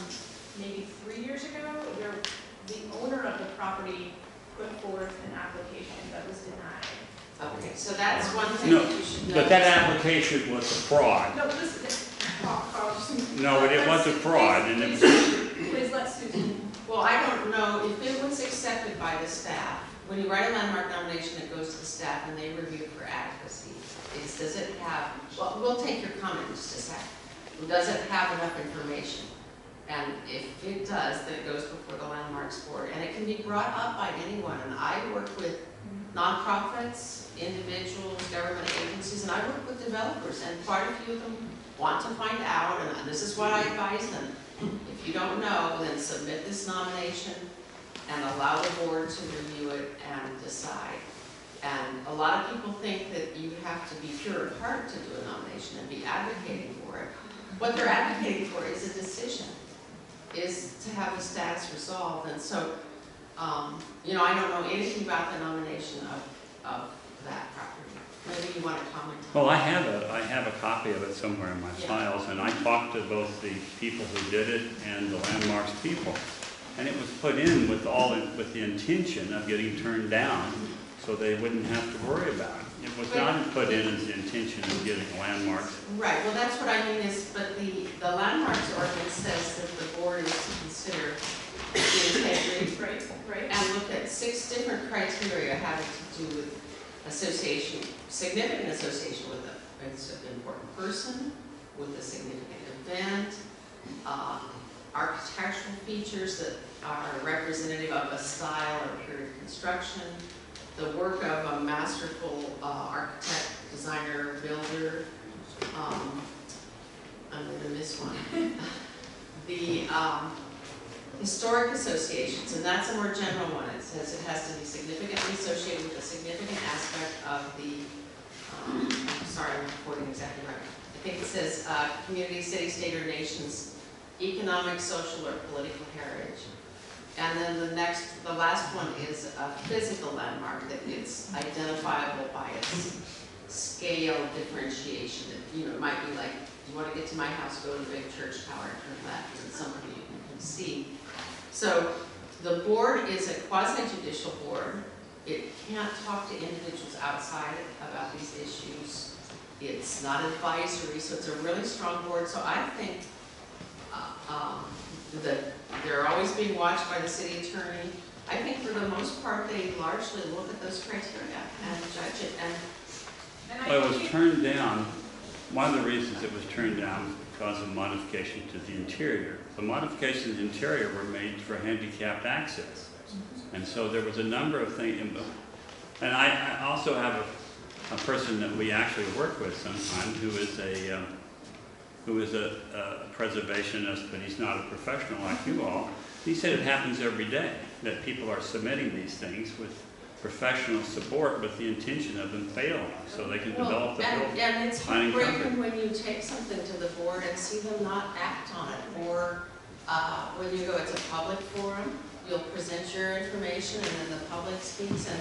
Speaker 3: maybe three years ago, there, the owner of the property put forth an application that was denied.
Speaker 2: Okay, so that's one thing
Speaker 4: No,
Speaker 2: that you should know.
Speaker 4: But that application was a fraud.
Speaker 3: No, listen, Carl, Carl, just.
Speaker 4: No, but it was a fraud, and it was,
Speaker 3: Please let Susan.
Speaker 2: Well, I don't know if it was accepted by the staff. When you write a landmark nomination, it goes to the staff and they review for adequacy. It's, does it have, well, we'll take your comment in just a sec. Does it have enough information? And if it does, then it goes before the landmarks board. And it can be brought up by anyone. And I work with nonprofits, individuals, government agencies, and I work with developers. And quite a few of them want to find out, and this is what I advise them. If you don't know, then submit this nomination and allow the board to review it and decide. And a lot of people think that you have to be pure of heart to do a nomination and be advocating for it. What they're advocating for is a decision, is to have the status resolved. And so, um, you know, I don't know anything about the nomination of, of. Maybe you want to comment?
Speaker 4: Well, I have a, I have a copy of it somewhere in my
Speaker 2: Yeah.
Speaker 4: files, and I talked to both the people who did it and the landmarks people. And it was put in with all, with the intention of getting turned down, so they wouldn't have to worry about it. It was not put in as the intention of getting landmarks.
Speaker 2: Right, well, that's what I mean is, but the, the landmarks ordinance says that the board is to consider the integrity
Speaker 3: Right, right.
Speaker 2: and look at six different criteria having to do with association, significant association with a, an important person, with a significant event, uh, architectural features that are representative of a style or period of construction, the work of a masterful uh, architect, designer, builder, um, I'm gonna miss one. (laughs) The, um, historic associations, and that's a more general one, it says it has to be significantly associated with a significant aspect of the, um, I'm sorry, I'm quoting exactly right. I think it says, uh, community, city, state, or nation's economic, social, or political heritage. And then the next, the last one is a physical landmark that is identifiable by its scale differentiation. You know, it might be like, you wanna get to my house, go to the big church tower, turn left, and somebody you can see. So the board is a quasi judicial board. It can't talk to individuals outside about these issues. It's not advisory, so it's a really strong board. So I think uh, um, that they're always being watched by the city attorney. I think for the most part, they largely look at those criteria and judge it. And
Speaker 3: And I
Speaker 4: Well, it was turned down, one of the reasons it was turned down was because of modification to the interior. The modifications interior were made for handicapped access. And so there was a number of things, and I, I also have a, a person that we actually work with sometimes who is a, um, who is a, a preservationist, but he's not a professional like you all. He said it happens every day, that people are submitting these things with professional support with the intention of them failing, so they can
Speaker 2: Well,
Speaker 4: develop the
Speaker 2: and-
Speaker 4: building.
Speaker 2: And it's heartbreaking when you take something to the board and see them not act on it, or, uh, when you go, it's a public forum, you'll present your information and then the public speaks, and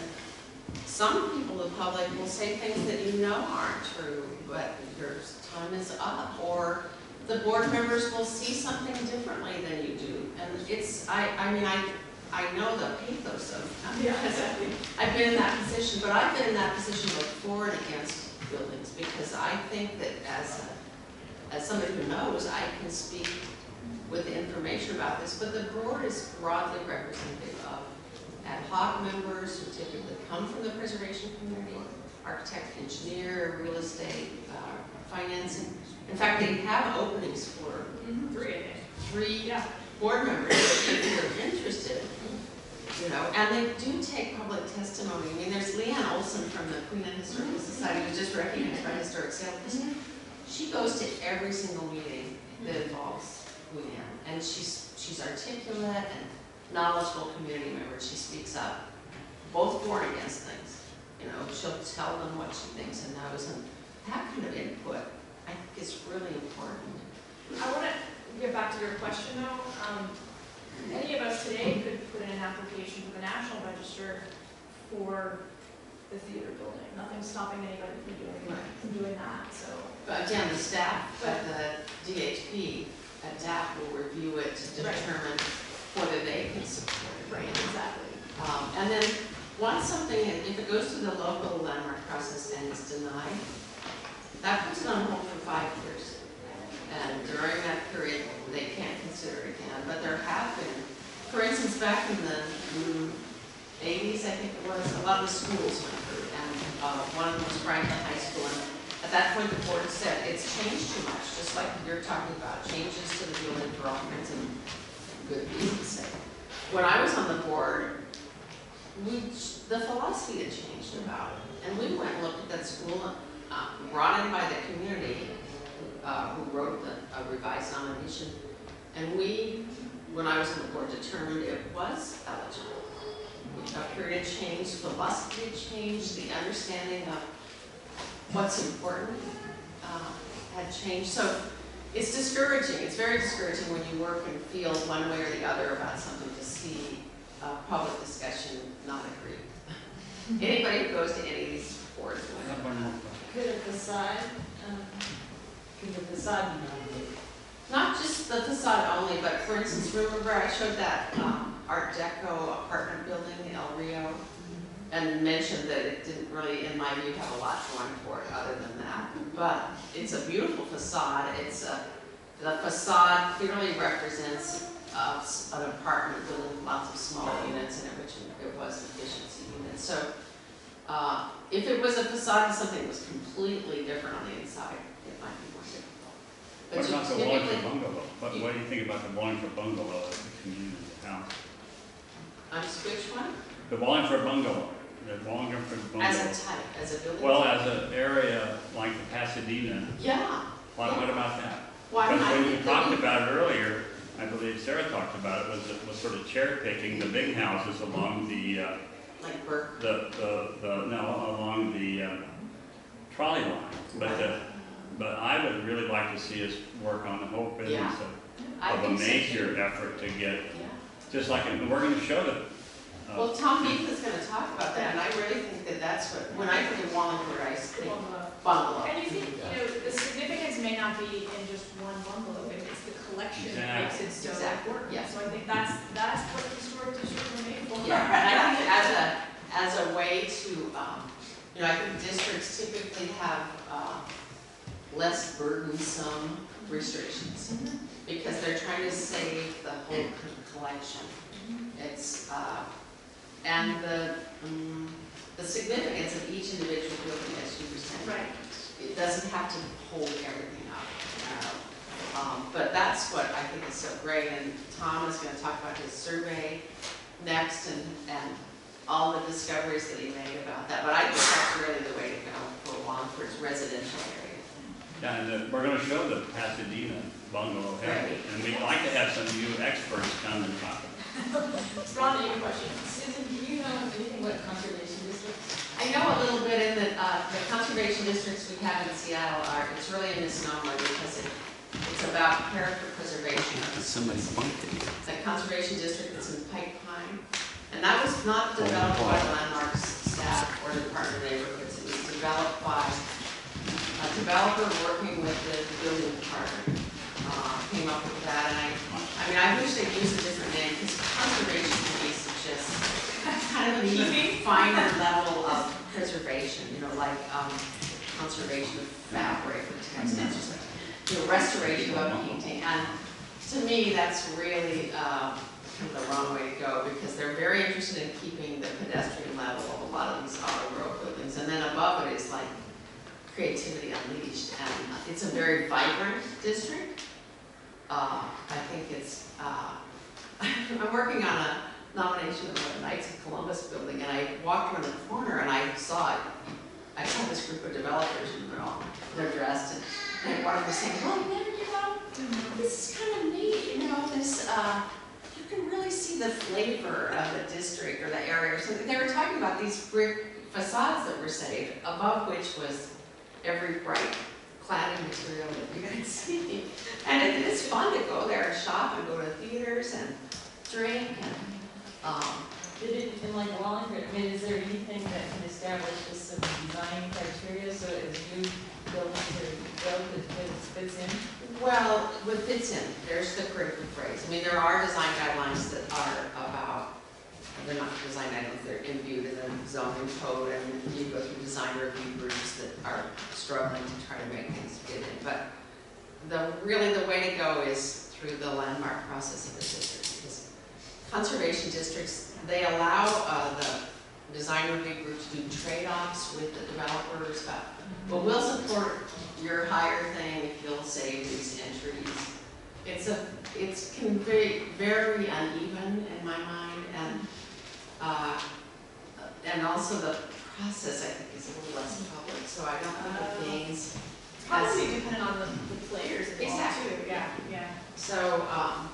Speaker 2: some people, the public, will say things that you know aren't true, but your time is up, or the board members will see something differently than you do, and it's, I, I mean, I, I know the pathos of,
Speaker 3: Yeah, exactly.
Speaker 2: I've been in that position, but I've been in that position before and against buildings, because I think that as, a- as somebody who knows, I can speak with the information about this, but the board is broadly representative of ad hoc members who typically come from the preservation community, architect, engineer, real estate, uh, financing. In fact, they have openings for
Speaker 3: Mhm, Three, I think.
Speaker 2: three
Speaker 3: Yeah.
Speaker 2: Board members they're interested, you know, and they do take public testimony. I mean, there's Leanne Olson from the Queen Anne Historical Society, who's just recognized by Historic Seattle. She goes to every single meeting that involves Queen Anne, and she's, she's articulate and knowledgeable community member. She speaks up, both for and against things. You know, she'll tell them what she thinks and knows, and that kind of input, I think is really important.
Speaker 3: I want to get back to your question though. Um, Any of us today could put in an application to the National Register for the theater building. Nothing's stopping anybody from doing,
Speaker 2: Right.
Speaker 3: from doing that, so.
Speaker 2: But again, the staff at the DHP, at DAP will review it to
Speaker 3: Right.
Speaker 2: determine whether they can support it.
Speaker 3: Right, exactly.
Speaker 2: Um, and then, once something, if it goes through the local landmark process and is denied, that puts it on hold for five years. And during that period, they can't consider it again, but there have been for instance, back in the mm, eighties, I think it was, a lot of schools went through, and, uh, one of them was Franklin High School, and at that point, the board said, it's changed too much, just like you're talking about, changes to the building for all kinds of good reasons sake. When I was on the board, we, the philosophy had changed about it, and we went and looked at that school, uh, brought in by the community, uh, who wrote the uh, revised nomination, and we, when I was on the board, determined it was eligible. A period change, philosophy had changed, the understanding of what's important uh, had changed. So it's discouraging, it's very discouraging when you work and feel one way or the other about something to see uh, public discussion not agree. (laughs) Anybody who goes to any of these boards will
Speaker 4: I have one more question.
Speaker 5: Could a facade, um, the facade?
Speaker 2: Not just the facade only, but for instance, remember I showed that um, Art Deco apartment building, in El Rio, and mentioned that it didn't really, in my view, have a lot going for it other than that. But it's a beautiful facade, it's a, the facade clearly represents uh, an apartment building, with lots of small units in it, which it was efficiency units. So uh, if it was a facade of something that was completely different on the inside, it might be more difficult. But
Speaker 4: What about the
Speaker 2: typically-
Speaker 4: Wallingford bungalow? What, what do you think about the Wallingford bungalow at the community house?
Speaker 2: On which one?
Speaker 4: The Wallingford bungalow, the Wallingford
Speaker 2: As
Speaker 4: bungalow.
Speaker 2: a type, as a building?
Speaker 4: Well, as an area like the Pasadena,
Speaker 2: Yeah.
Speaker 4: what, what about that?
Speaker 2: Why
Speaker 4: Because when you talked about it earlier, I believe Sarah talked about it, was, was sort of cherry picking the big houses along the, uh,
Speaker 2: Like Burke,
Speaker 4: the, the, the, no, along the, uh, trolley line. But the, but I would really like to see us work on the whole business
Speaker 2: Yeah.
Speaker 4: of,
Speaker 2: I
Speaker 4: of a
Speaker 2: think so too.
Speaker 4: major effort to get,
Speaker 2: Yeah.
Speaker 4: just like, and we're gonna show the, uh,
Speaker 2: Well, Tom Heath is gonna talk about that, and I really think that that's what, when I think of Wallingford, I think bungalow.
Speaker 3: And you think, you know, the significance may not be in just one bungalow, but it's the collection that makes it so
Speaker 2: Exactly,
Speaker 3: important.
Speaker 2: yeah.
Speaker 3: So I think that's, that's what the historic district were made for.
Speaker 2: Yeah, and I think as a, as a way to, um, you know, I think districts typically have, uh, less burdensome restrictions, because they're trying to save the whole collection. It's, uh, and the, um, the significance of each individual building, as you were saying.
Speaker 3: Right.
Speaker 2: It doesn't have to hold everything up, know. Um, but that's what I think is so great, and Tom is gonna talk about his survey next and, and all the discoveries that he made about that. But I think that's really the way to go for Wallingford's residential area.
Speaker 4: Yeah, and uh, we're gonna show the Pasadena bungalow area. And we'd like to have some of you experts come and talk. (laughs)
Speaker 3: Ron, you have a question?
Speaker 5: Susan, do you know anything about conservation districts?
Speaker 2: I know a little bit in that, uh, the conservation districts we have in Seattle are, it's really a misnomer because it, it's about character preservation.
Speaker 7: Somebody bumped it.
Speaker 2: the conservation district that's in Pike Pine. And that was not developed by Landmark's staff or the Department of Neighborhoods, it was developed by a developer working with the building department, uh, came up with that, and I, I mean, I wish they'd use a different name, because conservation to me suggests (laughs) kind of a (laughs) finer level of preservation, you know, like, um, conservation of fabric or textiles, or something. you know, restoration of a painting, and to me, that's really, uh, kind of the wrong way to go, because they're very interested in keeping the pedestrian level of a lot of these auto row buildings, and then above it is like creativity unleashed, and it's a very vibrant district. Uh, I think it's, uh, (laughs) I'm working on a nomination of a Knights of Columbus building, and I walked around the corner and I saw it. I saw this group of developers, and they're all, they're dressed, and, and one of them saying, well, you know, this is kind of neat, you know, this, uh, you can really see the flavor of the district or the area something. They were talking about these brick facades that were saved, above which was every bright cladding material that you could (laughs) see. And it is fun to go there and shop and go to theaters and drink and, um,
Speaker 5: Did it, in like Wallingford, I mean, is there anything that can establish just some design criteria so as new buildings are built, that that it fits in?
Speaker 2: Well, what fits in, there's the critical phrase. I mean, there are design guidelines that are they're not design guidelines, they're imbued in the zoning code, and you go through design review groups that are struggling to try to make things fit in. But the, really, the way to go is through the landmark process of the district, because conservation districts, they allow, uh, the design review group to do trade-offs with the developers, but, but we'll support your higher thing if you'll save these entries. It's a, it's can be very uneven in my mind, and, uh, and also the process, I think, is a little less public, so I don't think it gains.
Speaker 3: Probably depending on the, the players involved
Speaker 2: Exactly.
Speaker 3: too, yeah, yeah.
Speaker 2: So, um,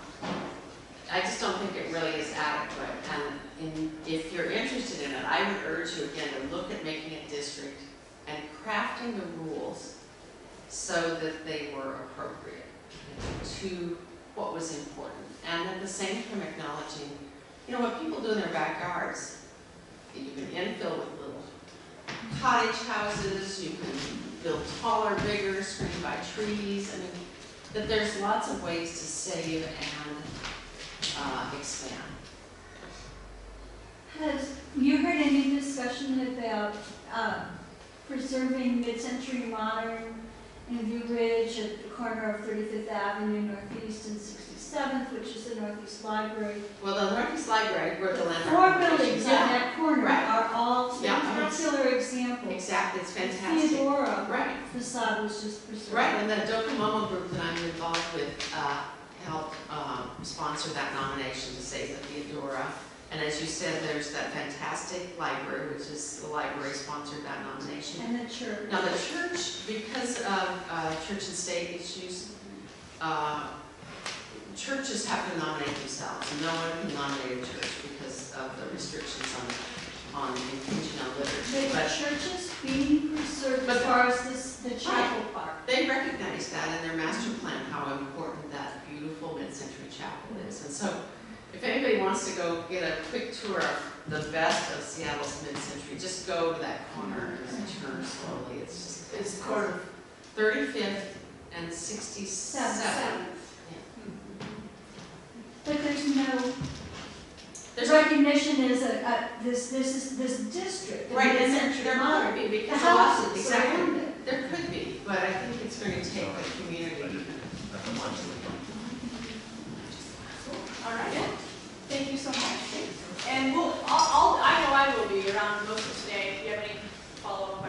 Speaker 2: I just don't think it really is adequate, and in, if you're interested in it, I would urge you again to look at making a district and crafting the rules so that they were appropriate to what was important, and at the same time acknowledging, you know, what people do in their backyards, you can infill with little cottage houses, you can build taller, bigger, screened by trees, I mean, that there's lots of ways to save and uh, expand.
Speaker 6: Has you heard any discussion about um, preserving mid-century modern in View Ridge at the corner of 35th Avenue Northeast and 67th, which is the Northeast Library?
Speaker 2: Well, the Northeast Library, where the
Speaker 6: Four
Speaker 2: landmark.
Speaker 6: buildings in
Speaker 2: Yeah,
Speaker 6: that corner
Speaker 2: Right.
Speaker 6: are all
Speaker 2: Yeah.
Speaker 6: spectacular examples.
Speaker 2: Exactly, it's fantastic.
Speaker 6: The Theodora
Speaker 2: Right,
Speaker 6: facade was just preserved.
Speaker 2: right, and the Docomomo group that I'm involved with uh, helped um, sponsor that nomination to save the Theodora. And as you said, there's that fantastic library, which is, the library sponsored that nomination.
Speaker 6: And the church.
Speaker 2: Now, the church, because of uh, church and state issues, uh, churches have to nominate themselves. No one can nominate a church because of the restrictions on, on contingent on
Speaker 6: liturgy.
Speaker 2: But,
Speaker 6: churches being preserved
Speaker 2: but as
Speaker 6: far as this, the chapel right. part.
Speaker 2: They recognize that in their master plan, how important that beautiful mid-century chapel is. And so if anybody wants to go get a quick tour of the best of Seattle's mid-century, just go to that corner and turn slowly. It's just,
Speaker 3: it's corner
Speaker 2: 35th and
Speaker 6: 67th. But there's no
Speaker 2: There's
Speaker 6: recognition as a, a, this, this is, this district.
Speaker 2: Right, and there,
Speaker 6: mid-century
Speaker 2: there
Speaker 6: modern.
Speaker 2: could be, because a lot,
Speaker 6: houses
Speaker 2: exactly,
Speaker 6: it.
Speaker 2: there could be, but I think it's going to take the community.
Speaker 3: All right, thank you so much. And we'll, I'll, I'll, I know I will be around most of today. If you have any follow-up